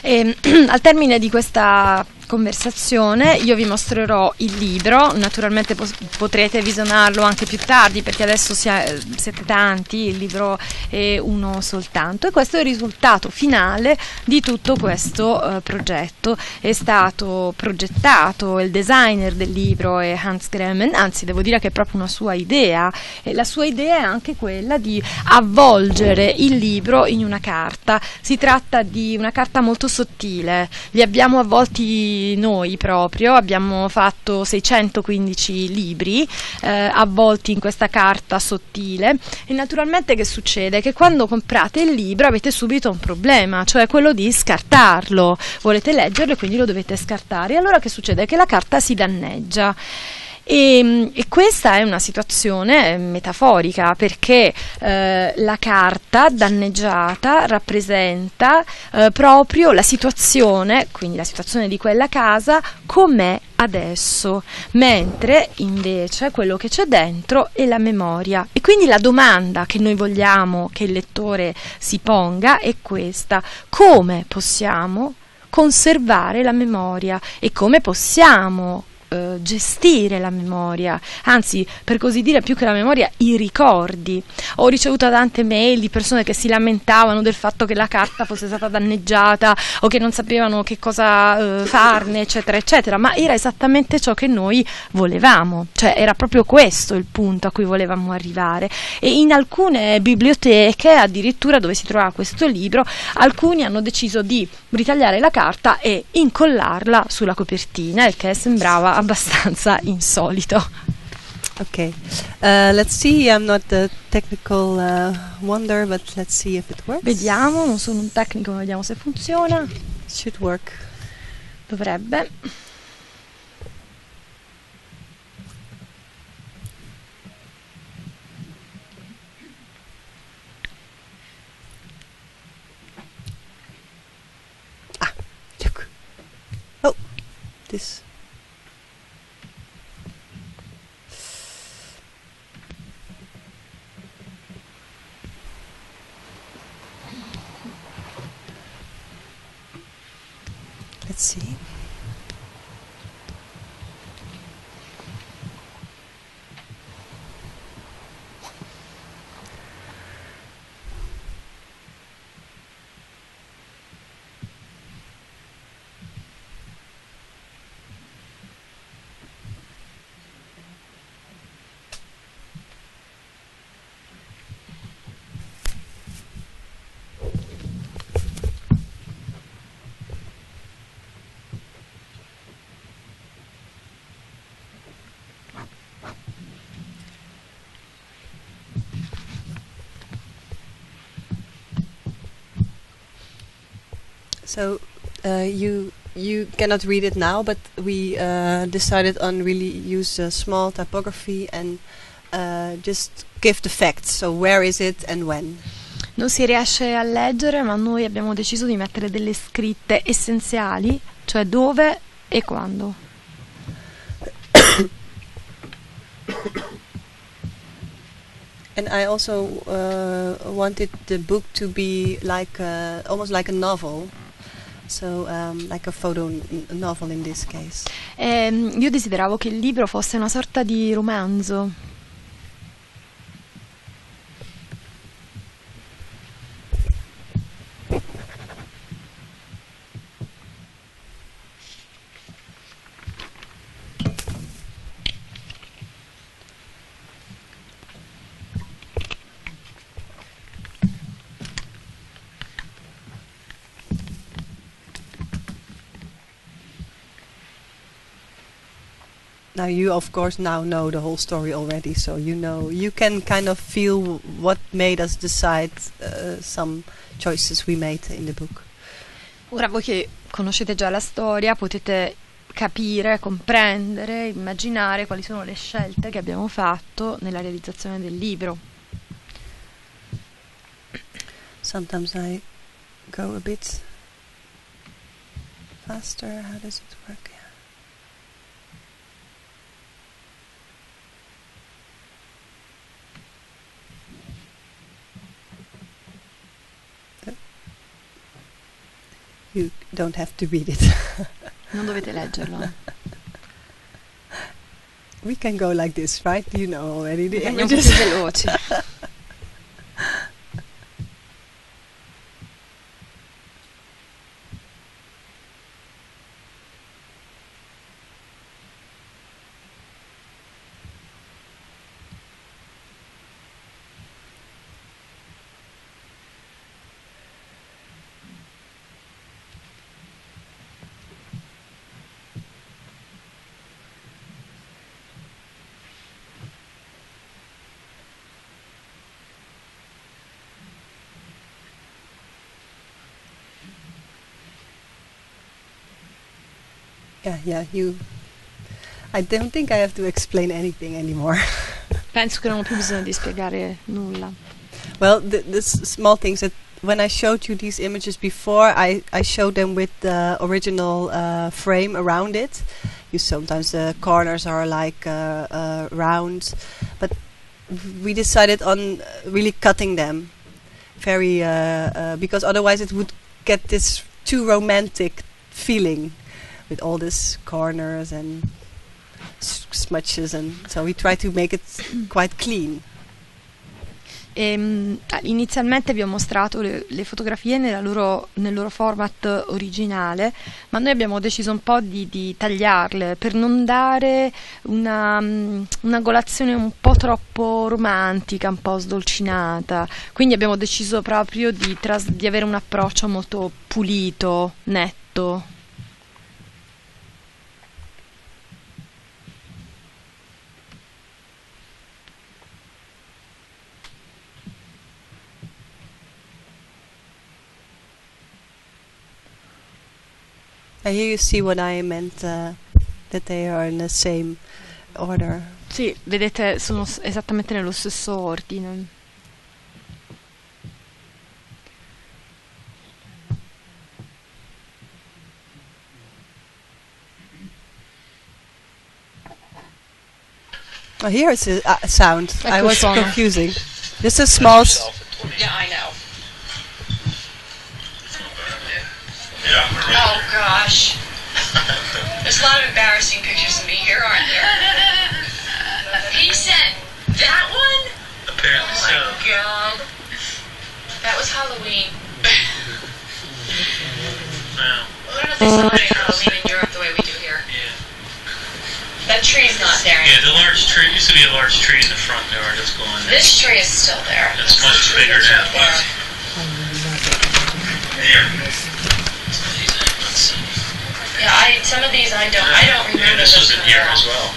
E, al termine di questa conversazione io vi mostrerò il libro, naturalmente potrete visionarlo anche più tardi perché adesso siete tanti, il libro è uno soltanto e questo è il risultato finale di tutto questo eh, progetto. È stato progettato, il designer del libro è Hans Gremmen, anzi devo dire che è proprio una sua idea e la sua idea è anche quella di avvolgere il libro in una carta. Si tratta di una carta molto sottile, li abbiamo avvolti noi proprio, abbiamo fatto 615 libri eh, avvolti in questa carta sottile e naturalmente che succede? Che quando comprate il libro avete subito un problema, cioè quello di scartarlo, volete leggerlo e quindi lo dovete scartare. E allora che succede? Che la carta si danneggia. E, e, questa è una situazione metaforica perché eh, la carta danneggiata rappresenta eh, proprio la situazione, quindi la situazione di quella casa, com'è adesso, mentre invece quello che c'è dentro è la memoria. E quindi la domanda che noi vogliamo che il lettore si ponga è questa: come possiamo conservare la memoria? E come possiamo eh, gestire la memoria, anzi per così dire più che la memoria i ricordi. Ho ricevuto tante mail di persone che si lamentavano del fatto che la carta fosse stata danneggiata o che non sapevano che cosa eh, farne, eccetera, eccetera, ma era esattamente ciò che noi volevamo, cioè era proprio questo il punto a cui volevamo arrivare. E in alcune biblioteche, addirittura dove si trovava questo libro, alcuni hanno deciso di ritagliare la carta e incollarla sulla copertina, il che sembrava abbastanza insolito. Okay, uh, let's see. I'm not the technical uh, wonder, but let's see if it works. Vediamo, non sono un tecnico, ma vediamo se funziona. Should work. Dovrebbe. Ah, look. Oh, this. Sim. So uh, you you cannot read it now, but we uh, decided on really use a small typography and uh, just give the facts. So where is it and when? Non si riesce a leggere, ma noi abbiamo deciso di mettere delle scritte essenziali, cioè dove e quando. And I also uh, wanted the book to be like a, almost like a novel. So, um, like a photo novel in this case. Ehm, io desideravo che il libro fosse una sorta di romanzo. Now you, of course, now know the whole story already, so you know you can kind of feel what made us decide uh, some choices we made in the book. Ora voi che conoscete già la storia potete capire, comprendere, immaginare quali sono le scelte che abbiamo fatto nella realizzazione del libro. Sometimes I go a bit faster. How does it work? You don't have to read it. Non dovete leggerlo. we can go like this, right? You know already the Andiamo images. più veloci. Yeah, yeah, you. I don't think I have to explain anything anymore. Penso che non ho più bisogno di spiegare nulla. well, the, the small things that when I showed you these images before, I, I showed them with the original uh, frame around it. You sometimes the corners are like uh, uh, round, but we decided on really cutting them very uh, uh, because otherwise it would get this too romantic feeling with all these corners and smudges and so we tried to make it quite clean. Ehm, inizialmente vi ho mostrato le, le fotografie loro- nel loro format originale, ma noi abbiamo deciso un po' di, di tagliarle per non dare una, mm, una colazione un po' troppo romantica, un po' sdolcinata. Quindi abbiamo deciso proprio di, di avere un approccio molto pulito, netto. And here you see what I meant uh, that they are in the same order. Sì, vedete, sono s- esattamente nello stesso ordine. Oh, here is a uh, sound. I Ecco il was suono. confusing. This is small. Yeah, I know. Yeah. Oh gosh. There's a lot of embarrassing pictures of me here, aren't there? He sent that one? Apparently Oh so. my god. That was Halloween. Wow. I don't know if they celebrate Halloween in Europe the way we do here. Yeah. That tree's not there Yeah, the large tree used to be a large tree in the front yard that's gone. This tree is still there. It's That's much bigger now. there. Here. Yeah, I some of these I don't I don't remember Yeah, this was in here as well.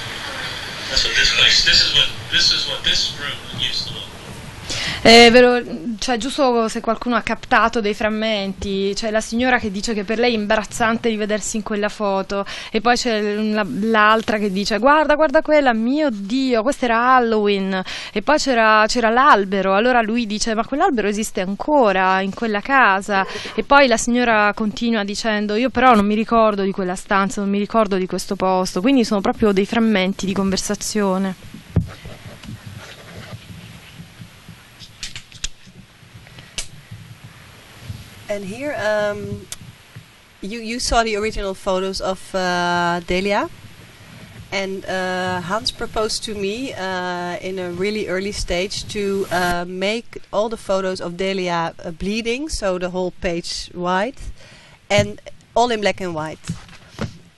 That's what this place. This is what this is what this room used to look. Eh, lo- cioè, giusto se qualcuno ha captato dei frammenti, c'è la signora che dice che per lei è imbarazzante di vedersi in quella foto, e poi c'è la- l'altra che dice: Guarda, guarda quella, mio dio, questo era Halloween, e poi c'era l'albero. Allora lui dice: Ma quell'albero esiste ancora in quella casa, e poi la signora continua dicendo: Io però non mi ricordo di quella stanza, non mi ricordo di questo posto. Quindi sono proprio dei frammenti di conversazione. And here, um, you you saw the original photos of uh, Delia, and uh, Hans proposed to me uh, in a really early stage to uh, make all the photos of Delia uh, bleeding, so the whole page white, and all in black and white.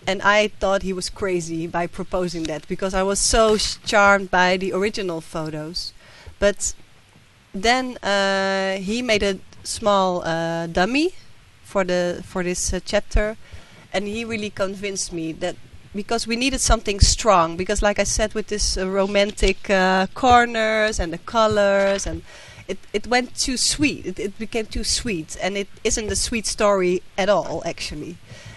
And I thought he was crazy by proposing that because I was so charmed by the original photos, but then uh, he made a small uh, dummy for the for this uh, chapter, and he really convinced me that because we needed something strong. Because, like I said, with this uh, romantic uh, corners and the colors, and it it went too sweet. It, it became too sweet, and it isn't a sweet story at all, actually.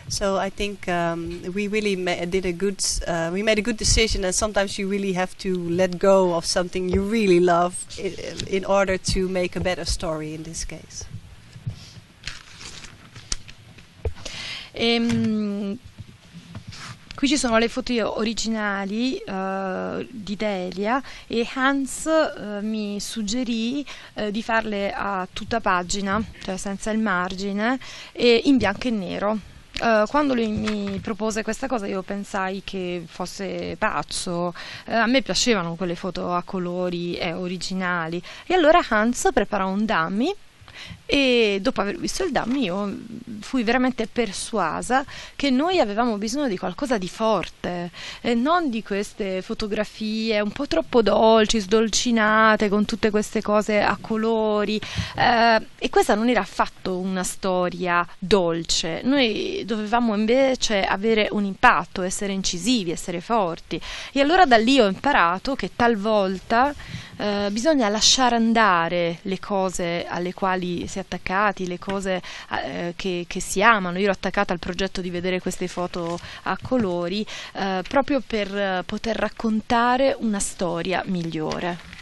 So I think um, we really ma- did a good. Uh, we made a good decision, and sometimes you really have to let go of something you really love i- in order to make a better story. In this case. Ehm, qui ci sono le foto originali eh, di Delia e Hans eh, mi suggerì eh, di farle a tutta pagina, cioè senza il margine, e in bianco e nero. Eh, quando lui mi propose questa cosa io pensai che fosse pazzo, Eh, a me piacevano quelle foto a colori e originali. E allora Hans preparò un dummy e dopo aver visto il dummy io fui veramente persuasa che noi avevamo bisogno di qualcosa di forte e non di queste fotografie un po' troppo dolci, sdolcinate con tutte queste cose a colori. Eh, e questa non era affatto una storia dolce. Noi dovevamo invece avere un impatto, essere incisivi, essere forti. E allora da lì ho imparato che talvolta eh, bisogna lasciare andare le cose alle quali quali si è attaccati, le cose eh, che, che, si amano. Io ero attaccata al progetto di vedere queste foto a colori eh, proprio per poter raccontare una storia migliore.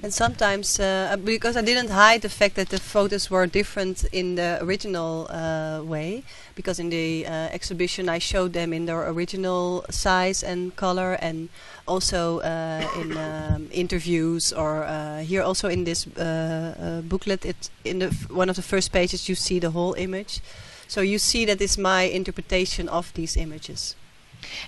And sometimes, uh, because I didn't hide the fact that the photos were different in the original uh, way, because in the uh, exhibition I showed them in their original size and color, and also uh, in um, interviews, or uh, here also in this uh, booklet, it in the one of the first pages you see the whole image, so you see that is my interpretation of these images.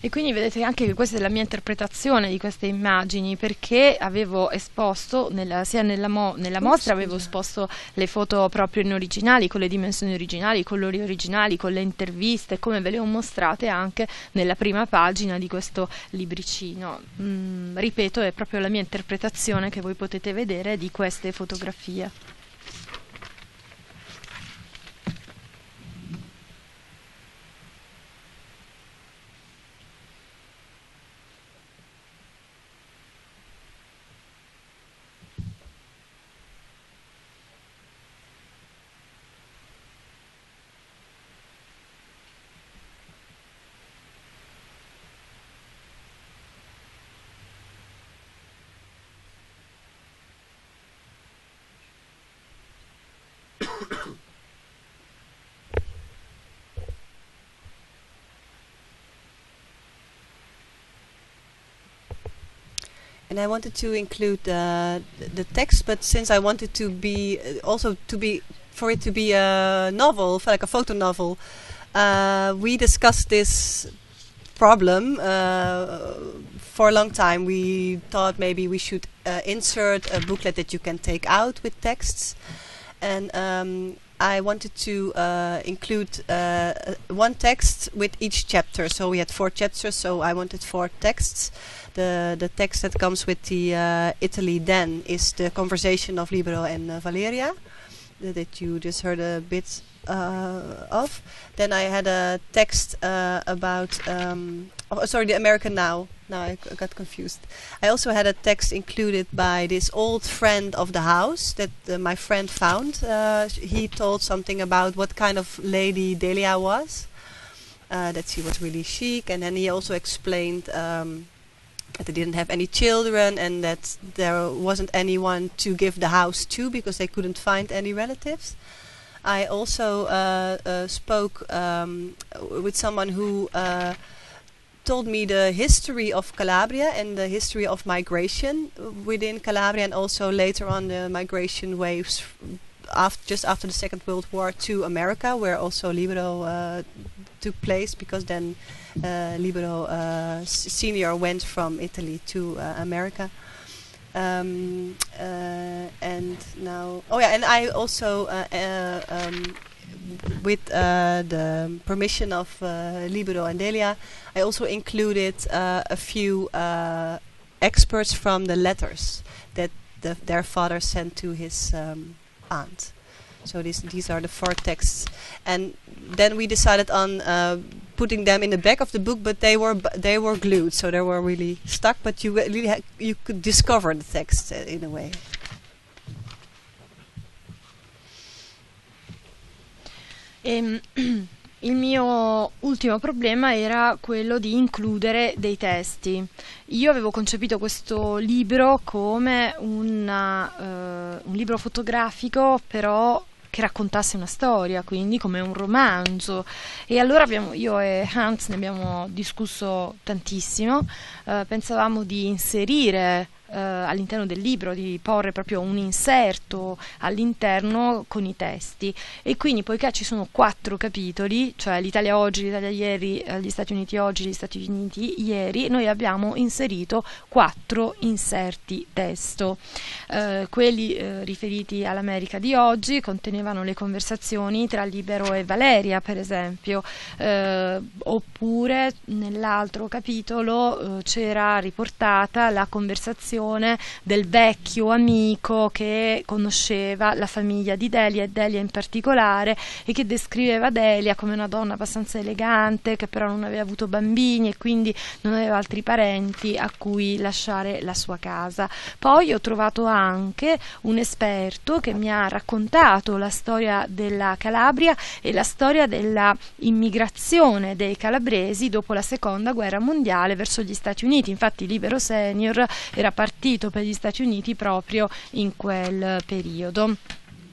E quindi vedete anche che questa è la mia interpretazione di queste immagini perché avevo esposto, nella, sia nella, mo, nella mostra avevo esposto le foto proprio in originali, con le dimensioni originali, i colori originali, con le interviste, come ve le ho mostrate anche nella prima pagina di questo libricino. Mm, ripeto, è proprio la mia interpretazione che voi potete vedere di queste fotografie. And I wanted to include uh, the text, but since I wanted to be uh, also to be for it to be a novel, like a photo novel, uh, we discussed this problem uh, for a long time. We thought maybe we should uh, insert a booklet that you can take out with texts, and um, I wanted to uh, include one text with each chapter. So we had four chapters, so I wanted four texts the the text that comes with the uh, Italy then is the conversation of Libero and uh, Valeria that you just heard a bit uh, of. Then I had a text uh, about um, oh, sorry the American Now. Now I got confused. I also had a text included by this old friend of the house that uh, my friend found. Uh, he told something about what kind of lady Delia was. that she was really chic, and then he also explained um, that they didn't have any children and that there wasn't anyone to give the house to because they couldn't find any relatives. I also uh, uh, spoke um, with someone who uh, told me the history of Calabria and the history of migration within Calabria and also later on the migration waves after, just after the Second World War to America where also Libero uh, took place because then uh, Libero uh, Senior went from Italy to uh, America. Um, and now, oh yeah, and I also um, with uh, the permission of uh, Libero and Delia, I also included uh, a few experts from the letters that the, their father sent to his um, aunt. So these these are the four texts, and then we decided on uh, putting them in the back of the book, but they were they were glued, so they were really stuck. But you really you could discover the text uh, in a way. Um, Il mio ultimo problema era quello di includere dei testi. Io avevo concepito questo libro come una, uh, un libro fotografico, però che raccontasse una storia, quindi come un romanzo. E allora abbiamo, io e Hans ne abbiamo discusso tantissimo, uh, pensavamo di inserire eh, all'interno del libro, di porre proprio un inserto all'interno con i testi. E quindi, poiché ci sono quattro capitoli, cioè l'Italia oggi, l'Italia ieri, eh, gli Stati Uniti oggi, gli Stati Uniti ieri, noi abbiamo inserito quattro inserti testo. Eh, quelli eh, riferiti all'America di oggi contenevano le conversazioni tra Libero e Valeria, per esempio, eh, oppure nell'altro capitolo c'era riportata la conversazione l'immigrazione del vecchio amico che conosceva la famiglia di Delia e Delia in particolare e che descriveva Delia come una donna abbastanza elegante che però non aveva avuto bambini e quindi non aveva altri parenti a cui lasciare la sua casa. Poi ho trovato anche un esperto che mi ha raccontato la storia della Calabria e la storia della immigrazione dei calabresi dopo la seconda guerra mondiale verso gli Stati Uniti. Infatti Libero Senior era partito per gli Stati Uniti proprio in quel periodo.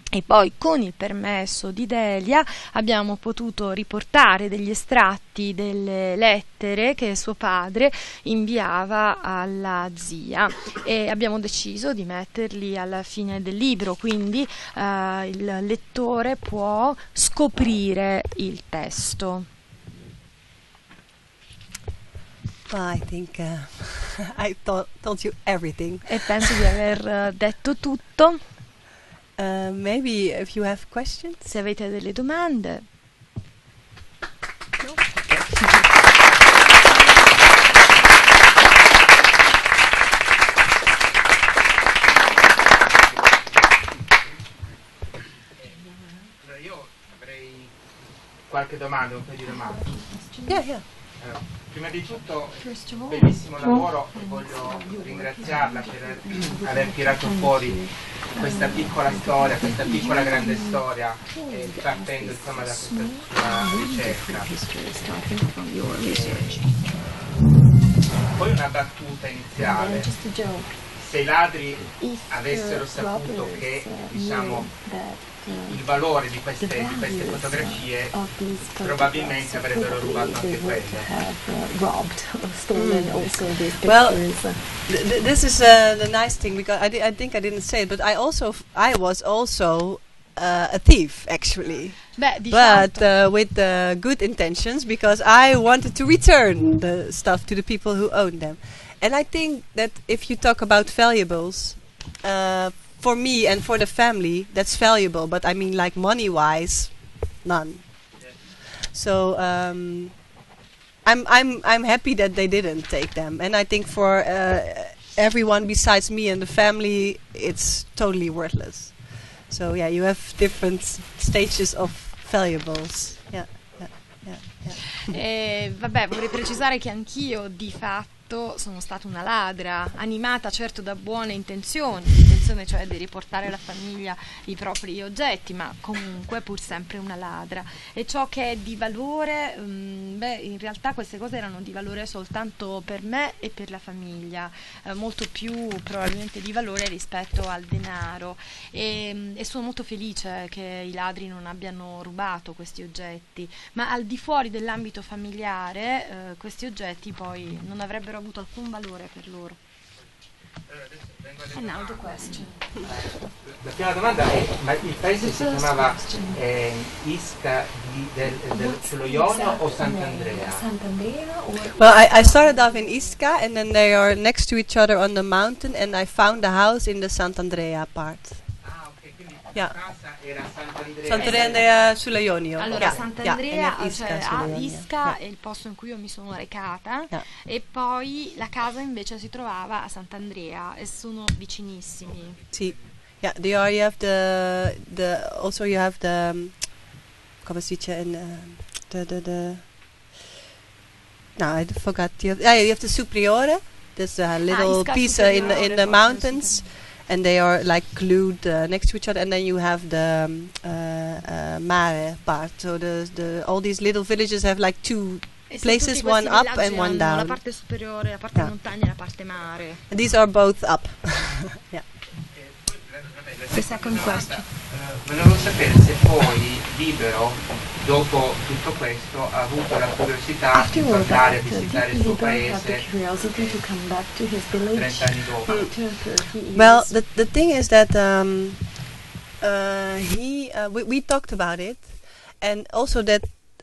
E poi con il permesso di Delia abbiamo potuto riportare degli estratti delle lettere che suo padre inviava alla zia e abbiamo deciso di metterli alla fine del libro, quindi eh, il lettore può scoprire il testo. Well, I think uh, I to- told you everything. E penso di aver eh, detto tutto. Uh, maybe if you have questions. Se avete delle domande. Allora, io avrei qualche domanda, un paio di domande. Yeah, yeah. Allora, prima di tutto, bellissimo lavoro e voglio ringraziarla per aver tirato fuori questa piccola storia, questa piccola grande storia, eh, partendo insomma da questa sua ricerca. Poi una battuta iniziale. Se i ladri avessero saputo che diciamo, il valore di queste, di queste fotografie probabilmente avrebbero rubato anche quelle. Well, th- th- this is uh, the nice thing because I, di- I think I didn't say it, but I also f- I was also uh, a thief actually, Beh, diciamo, but uh, with uh, good intentions because I wanted to return the stuff to the people who owned them, and I think that if you talk about valuables. Uh, for me and for the family, that's valuable. But I mean, like money wise, none. So um, I'm I'm I'm happy that they didn't take them, and I think for uh, everyone besides me and the family, it's totally worthless. So yeah, you have different stages of valuables. Yeah, yeah, yeah, yeah. Eh, vabbè, vorrei precisare che anch'io di fatto sono stata una ladra, animata certo da buone intenzioni, l'intenzione cioè di riportare alla famiglia i propri oggetti, ma comunque pur sempre una ladra. E ciò che è di valore, mm, beh, in realtà queste cose erano di valore soltanto per me e per la famiglia, eh, molto più probabilmente di valore rispetto al denaro. E, mm, e sono molto felice che i ladri non abbiano rubato questi oggetti, ma al di fuori dell'ambito familiare eh, questi oggetti poi non avrebbero avuto alcun valore per loro. And now the question. La prima domanda è, ma il paese si chiamava eh, Isca di, del, del, sullo Ionio o Sant'Andrea? Well, I, I started off in Iska, and then they are next to each other on the mountain, and I found a house in the Sant'Andrea part. Ah, Yeah. era Sant'Andrea. Sant'Andrea sulla Ionio. Allora, Yeah, Sant'Andrea, yeah, then cioè, a. Isca Yeah. è il posto in cui io mi sono recata Yeah. e poi la casa invece si trovava a Sant'Andrea e sono vicinissimi. See, yeah, the are you have the the also you have the um, come si dice in uh, the the the. No, I forgot. You have, ah, you have the Superiore. There's a little Isca piece uh, in the, in Superiore, the mountains, and they are like glued uh, next to each other. And then you have the um, uh, uh, Mare part. So the the all these little villages have like two. Places one up and one down. La parte superiore, la parte Yeah. montagna e la parte mare. And these are both up. yeah. The second question. Eh, volevo sapere se poi Libero, dopo tutto questo, ha avuto la curiosità di tornare a visitare il suo the paese curiosity to come back to his village 30 anni dopo. after 30 years. Well, the the thing is that um, uh, he uh, we, we talked about it, and also that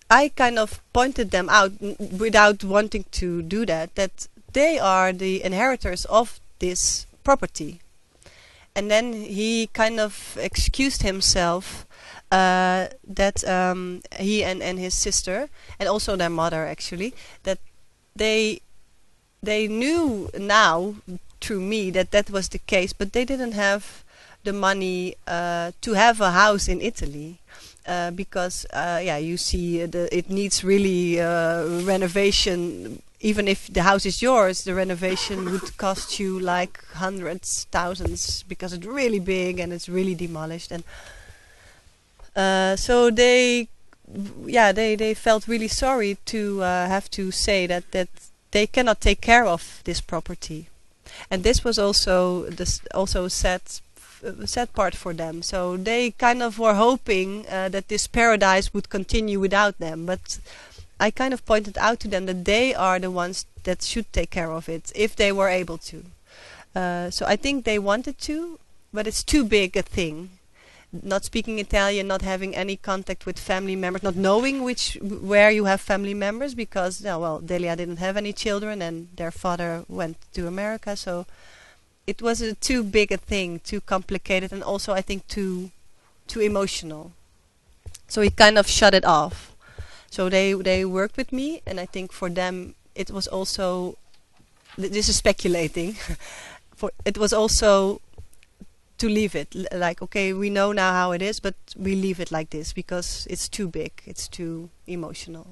I kind of pointed them out n- without wanting to do that. That they are the inheritors of this property, and then he kind of excused himself. Uh, that um, he and, and his sister and also their mother actually that they they knew now through me that that was the case, but they didn't have the money uh, to have a house in Italy. Uh, because uh, yeah, you see, the, it needs really uh, renovation. Even if the house is yours, the renovation would cost you like hundreds, thousands, because it's really big and it's really demolished. And uh, so they, yeah, they, they felt really sorry to uh, have to say that that they cannot take care of this property, and this was also this also sad uh, sad part for them. So they kind of were hoping uh, that this paradise would continue without them. But I kind of pointed out to them that they are the ones that should take care of it if they were able to. Uh, so I think they wanted to, but it's too big a thing. Not speaking Italian, not having any contact with family members, not knowing which where you have family members because no, well, Delia didn't have any children and their father went to America, so it was a too big a thing, too complicated, and also I think too too emotional. So he kind of shut it off. So they they worked with me, and I think for them it was also th- this is speculating. for it was also to leave it like okay, we know now how it is, but we leave it like this because it's too big, it's too emotional.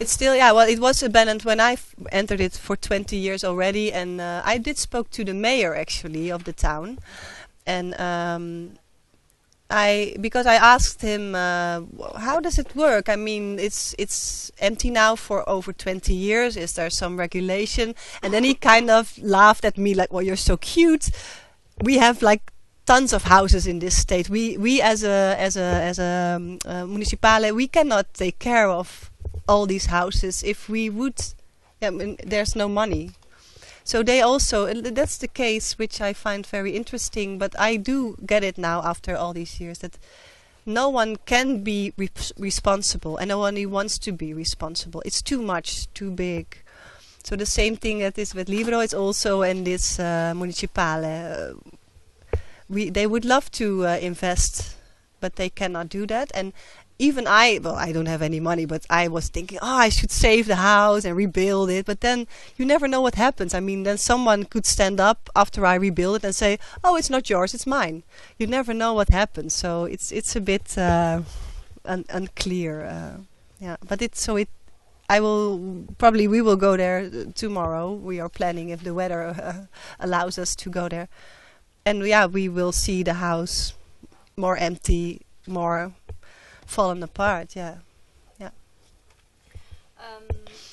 It's still yeah. Well, it was abandoned when I entered it for 20 years already, and uh, I did spoke to the mayor actually of the town, and um, I because I asked him uh, how does it work. I mean, it's it's empty now for over 20 years. Is there some regulation? And then he kind of laughed at me like, "Well, you're so cute. We have like." Tons of houses in this state. We we as a as a as a um, municipale we cannot take care of all these houses if we would I mean, there's no money so they also, and that's the case which i find very interesting but i do get it now after all these years that no one can be re- responsible and no one wants to be responsible. It's too much too big. So the same thing that is with libro is also in this uh, municipale uh, we they would love to uh, invest but they cannot do that. And even I, well, I don't have any money, but I was thinking, oh, I should save the house and rebuild it. But then you never know what happens. I mean, then someone could stand up after I rebuild it and say, oh, it's not yours, it's mine. You never know what happens. So it's it's a bit uh, un- unclear. Uh, yeah, but it's so it. I will probably we will go there uh, tomorrow. We are planning if the weather uh, allows us to go there, and yeah, we will see the house more empty, more fallen apart. Yeah. yeah. ok,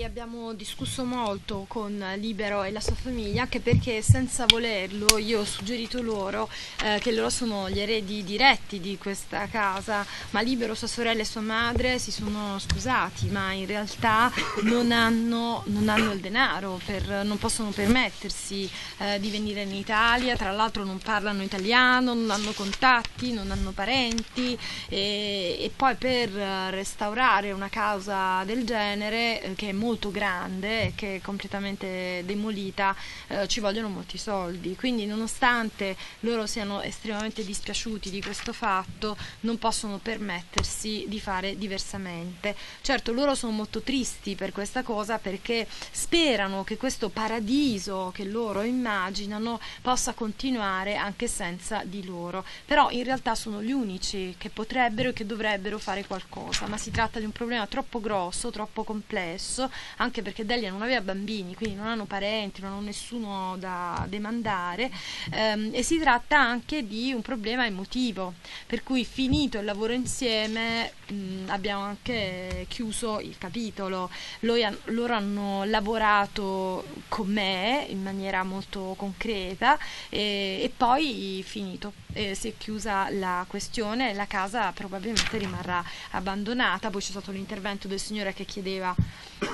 abbiamo discusso molto con Libero e la sua famiglia anche perché senza volerlo io ho suggerito loro eh, che loro sono gli eredi diretti di questa casa, ma Libero, sua sorella e sua madre si sono scusati, ma in realtà non hanno, non hanno il denaro, per, non possono permettersi eh, di venire in Italia, tra l'altro non parlano italiano, non hanno contatti, non hanno parenti. E, e poi per eh, restaurare una casa del genere eh, che è molto grande che è completamente demolita eh, ci vogliono molti soldi. Quindi nonostante loro siano estremamente dispiaciuti di questo fatto non possono permettersi di fare diversamente. Certo loro sono molto tristi per questa cosa perché sperano che questo paradiso che loro immaginano possa continuare anche senza di loro. Però in realtà sono gli unici che potrebbero e che dovrebbero fare qualcosa. Ma si tratta di un problema troppo grosso troppo complesso anche perché Delia non aveva bambini quindi non hanno parenti non hanno nessuno da demandare ehm, e si tratta anche di un problema emotivo. Per cui finito il lavoro insieme mh, abbiamo anche chiuso il capitolo. Han- loro hanno lavorato con me in maniera molto concreta e, e poi finito. Eh, si è chiusa la questione e la casa probabilmente rimarrà abbandonata. Poi c'è stato l'intervento del signore che chiedeva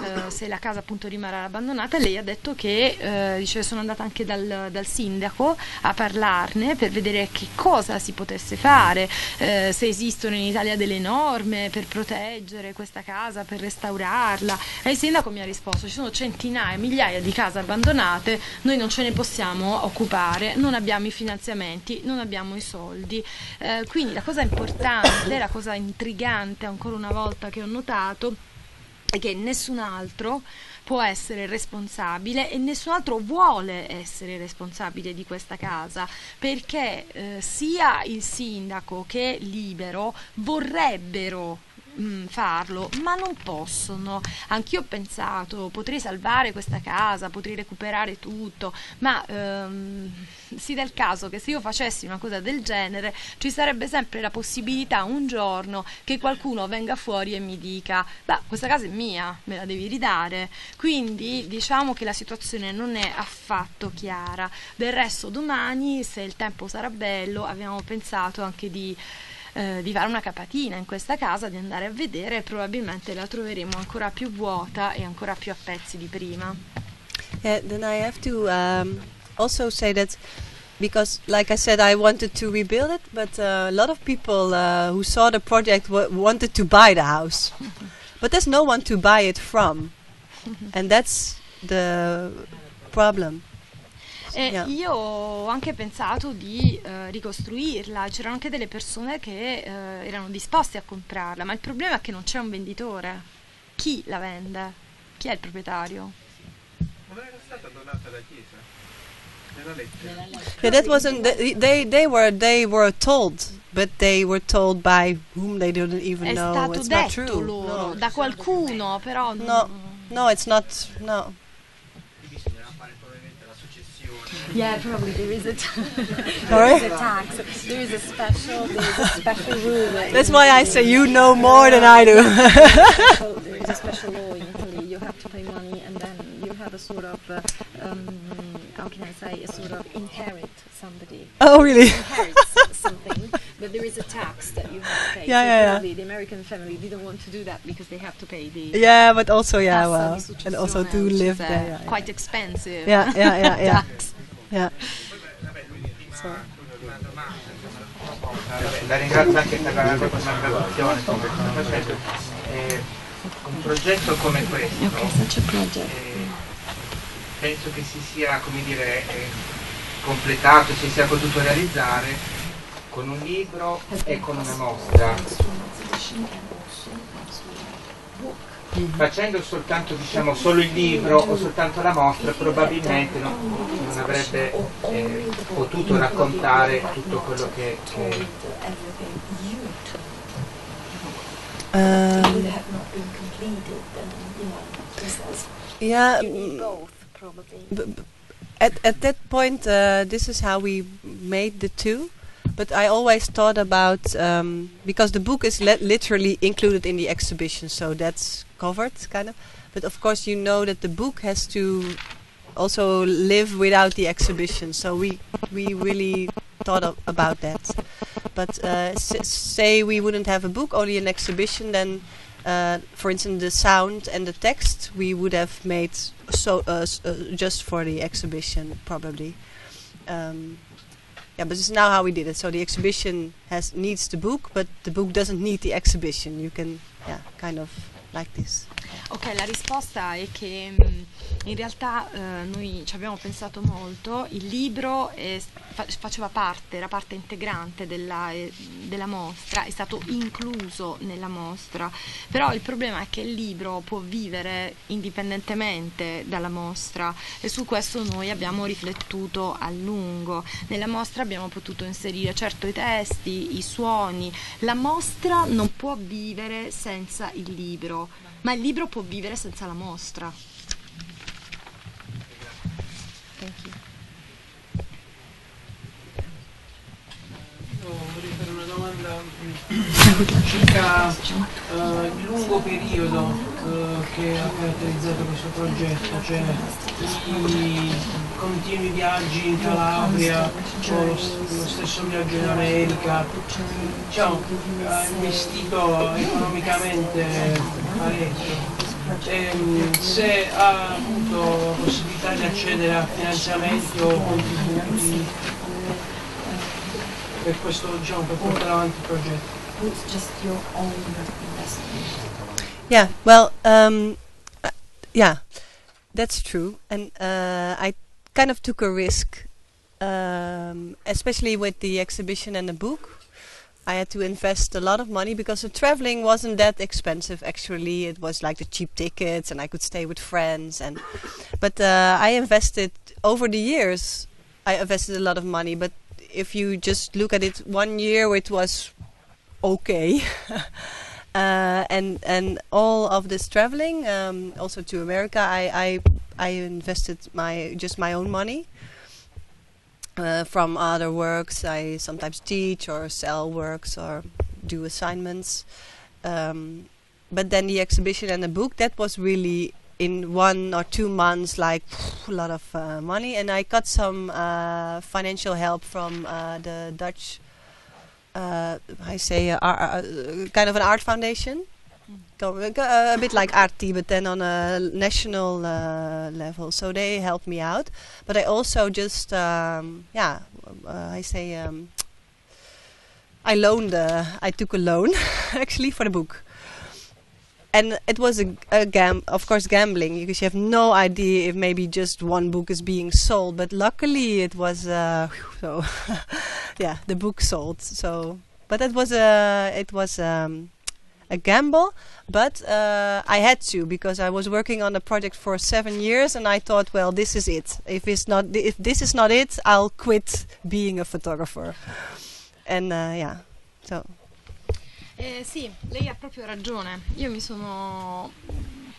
eh, se la casa appunto rimarrà abbandonata lei ha detto che eh, dice, sono andata anche dal, dal sindaco a parlarne per vedere che cosa si potesse fare, eh, se esistono in Italia delle norme per proteggere questa casa, per restaurarla. E il sindaco mi ha risposto: ci sono centinaia, migliaia di case abbandonate, noi non ce ne possiamo occupare, non abbiamo i finanziamenti, non abbiamo i soldi. Eh, quindi la cosa importante, la cosa intrigante ancora una volta che ho notato che nessun altro può essere responsabile e nessun altro vuole essere responsabile di questa casa perché eh, sia il sindaco che Libero vorrebbero mm, farlo, ma non possono. Anch'io ho pensato, potrei salvare questa casa, potrei recuperare tutto, ma ehm, si dà il caso che se io facessi una cosa del genere ci sarebbe sempre la possibilità un giorno che qualcuno venga fuori e mi dica, beh, questa casa è mia, me la devi ridare. Quindi diciamo che la situazione non è affatto chiara. Del resto domani, se il tempo sarà bello, abbiamo pensato anche di eh, di fare una capatina in questa casa, di andare a vedere e probabilmente la troveremo ancora più vuota e ancora più a pezzi di prima. Yeah, then I have to um, also say that because, like I said, I wanted to rebuild it, but uh, a lot of people uh, who saw the project wanted to buy the house, but there's no one to buy it from, and that's the problem. E Yeah. io ho anche pensato di eh, ricostruirla, c'erano anche delle persone che eh, erano disposte a comprarla, ma il problema è che non c'è un venditore. Chi la vende? Chi è il proprietario? Non era stata donata alla chiesa? Nella lettera? Yeah, that wasn't. They, they they were they were told, but they were told by whom they didn't even È know. stato it's not true. loro No. da qualcuno, però No, no, it's not. No. Yeah, probably there is a t- Sorry. there is a tax. There is a special there is a special rule. That's why I say you know more than I do. So there is a special law in Italy. You have to pay money, and then you have a sort of uh, um, how can I say a sort of inherit somebody. oh, really? something, but there is a tax that you have to pay. Yeah, so yeah, yeah. the American family didn't want to do that because they have to pay the Yeah, but also yeah, well, and also to live there. Yeah, yeah. quite expensive. Yeah, yeah, yeah, yeah. tax. Yeah. Vabbè, La ringrazio anche per la documentazione che sta facendo. Eh, un progetto come questo Okay, eh, penso che si sia come dire, eh, completato, si sia potuto realizzare con un libro e con una mostra. Facendo soltanto diciamo, solo il libro o soltanto la mostra probabilmente non, non avrebbe eh, potuto raccontare tutto quello che, che Um, yeah. Mm, at at that point, uh, this is how we made the two. But I always thought about um, because the book is li- literally included in the exhibition, so that's covered, kind of. But of course, you know that the book has to also live without the exhibition. So we we really thought of, about that. But uh, say we wouldn't have a book, only an exhibition, then. Uh, for instance, the sound and the text we would have made so uh, uh, just for the exhibition, probably. Um, yeah, but it's now how we did it. So the exhibition has needs the book, but the book doesn't need the exhibition. You can, yeah, kind of like this. Ok, la risposta è che mh, in realtà eh, noi ci abbiamo pensato molto, il libro è- fa- faceva parte, era parte integrante della, eh, della mostra, è stato incluso nella mostra, però il problema è che il libro può vivere indipendentemente dalla mostra e su questo noi abbiamo riflettuto a lungo. Nella mostra abbiamo potuto inserire certo i testi, i suoni, la mostra non può vivere senza il libro, ma il libro può vivere senza la mostra. Thank you. Io vorrei fare una domanda mm, circa eh, il lungo periodo eh, che ha caratterizzato questo progetto, cioè i continui viaggi in Calabria, o lo, lo stesso viaggio in America, diciamo, ha investito economicamente parecchio. ehm, se ha avuto la possibilità di accedere a finanziamenti o contributi per questo diciamo per portare avanti il progetto. It's just your own investment. Yeah, well, um, uh, yeah, that's true. And uh, I kind of took a risk, um, especially with the exhibition and the book. I had to invest a lot of money because the traveling wasn't that expensive. Actually, it was like the cheap tickets, and I could stay with friends. And but uh, I invested over the years. I invested a lot of money, but if you just look at it, one year it was okay. uh, and and all of this traveling, um, also to America, I, I I invested my just my own money. Uh, from other works, I sometimes teach or sell works or do assignments. Um, but then the exhibition and the book that was really in one or two months like a lot of uh, money and i got some uh, financial help from uh, the dutch uh, I say uh, ar- uh, kind of an art foundation, uh, a bit like Arti, but then on a national uh, level. So they helped me out, but I also just um, yeah, uh, I say um, I loaned. Uh, I took a loan actually for the book. And it was a, a gam, of course, gambling because you have no idea if maybe just one book is being sold. But luckily, it was uh, so. yeah, the book sold. So, but it was a it was um, a gamble. But uh, I had to because I was working on the project for seven years, and I thought, well, this is it. If it's not, if this is not it, I'll quit being a photographer. And uh, yeah, so Eh, sì, lei ha proprio ragione. Io mi sono.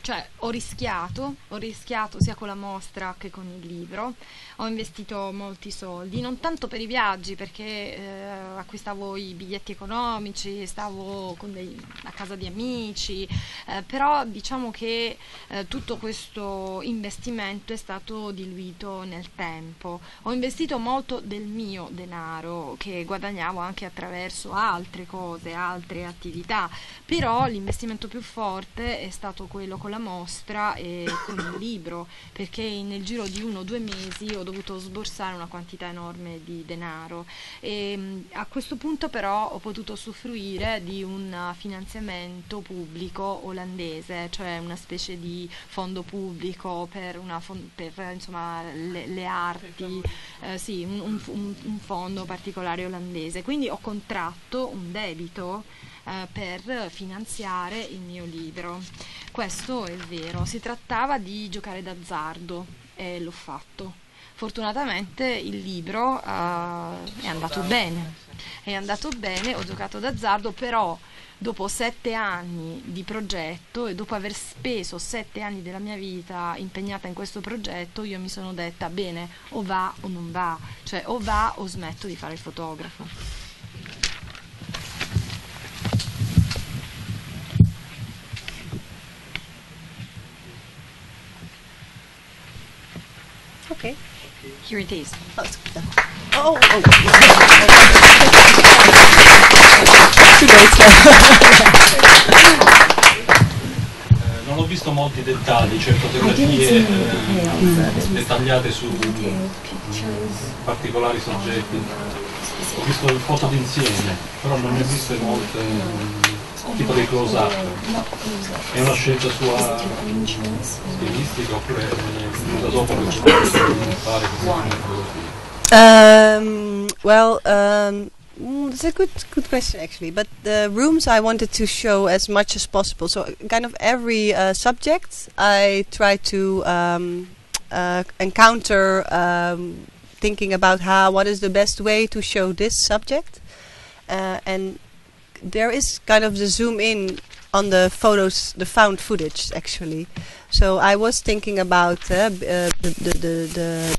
Cioè, ho rischiato, ho rischiato sia con la mostra che con il libro. Ho investito molti soldi, non tanto per i viaggi, perché eh, acquistavo i biglietti economici, stavo dei- a casa di amici, eh, però diciamo che eh, tutto questo investimento è stato diluito nel tempo. Ho investito molto del mio denaro che guadagnavo anche attraverso altre cose, altre attività, però l'investimento più forte è stato quello con la mostra e con il libro, perché nel giro di uno o due mesi ho dovuto sborsare una quantità enorme di denaro e mh, a questo punto però ho potuto usufruire di un finanziamento pubblico olandese, cioè una specie di fondo pubblico per, una per insomma, le, le arti, eh, sì, un- un- un fondo particolare olandese. Quindi ho contratto un debito eh, per finanziare il mio libro. Questo è vero, si trattava di giocare d'azzardo e l'ho fatto. Fortunatamente il libro eh, è andato bene, è andato bene, ho giocato d'azzardo, però dopo sette anni di progetto e dopo aver speso sette anni della mia vita impegnata in questo progetto, io mi sono detta bene, o va o non va, cioè o va o smetto di fare il fotografo. Okay. Here it is. Oh, oh, oh. Too late. Eh, non ho visto molti dettagli, cioè fotografie eh, dettagliate su particolari soggetti. Ho visto le foto d'insieme, però non ne ho viste molte, mm, tipo dei close-up. È una scelta sua stilistica oppure dopo fare? Um, well, um, mm, that's a good good question actually. But the rooms I wanted to show as much as possible. So kind of every uh, subject I try to um, uh, encounter, um, thinking about how what is the best way to show this subject, uh, and there is kind of the zoom in on the photos, the found footage actually. So I was thinking about uh, uh, the, the,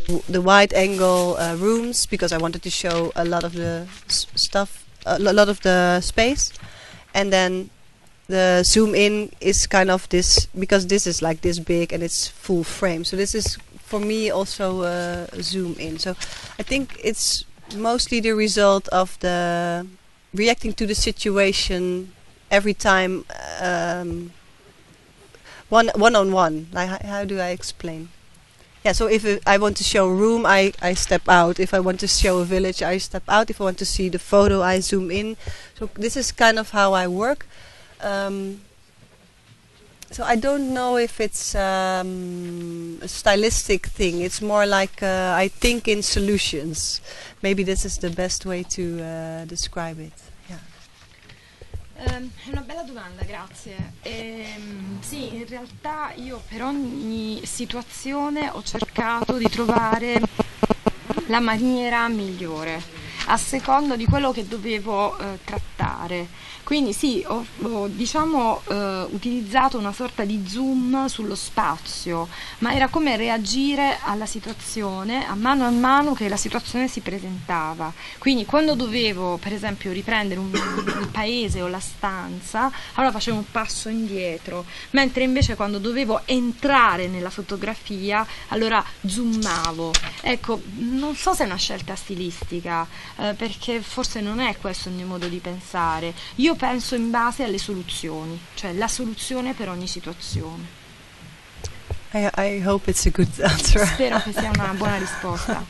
the, the, wide angle uh, rooms because I wanted to show a lot of the stuff, a lot of the space, and then the zoom in is kind of this because this is like this big and it's full frame. So this is for me also uh, zoom in. So I think it's mostly the result of the reacting to the situation every time um, one one on one. Like how, do I explain? Yeah. So if I want to show a room, I I step out. If I want to show a village, I step out. If I want to see the photo, I zoom in. So this is kind of how I work. Um, so I don't know if it's um, a stylistic thing. It's more like uh, I think in solutions. Maybe this is the best way to uh, describe it. Ehm, è una bella domanda, grazie. Ehm, sì, in realtà io per ogni situazione ho cercato di trovare la maniera migliore a secondo di quello che dovevo eh, trattare. Quindi sì, ho, ho diciamo eh, utilizzato una sorta di zoom sullo spazio, ma era come reagire alla situazione a mano a mano che la situazione si presentava. Quindi quando dovevo, per esempio, riprendere un, il paese o la stanza, allora facevo un passo indietro, mentre invece quando dovevo entrare nella fotografia, allora zoomavo. Ecco, non so se è una scelta stilistica, eh, perché forse non è questo il mio modo di pensare. Io penso in base alle soluzioni, cioè la soluzione per ogni situazione. I, I hope it's a good answer. Spero che sia una buona risposta.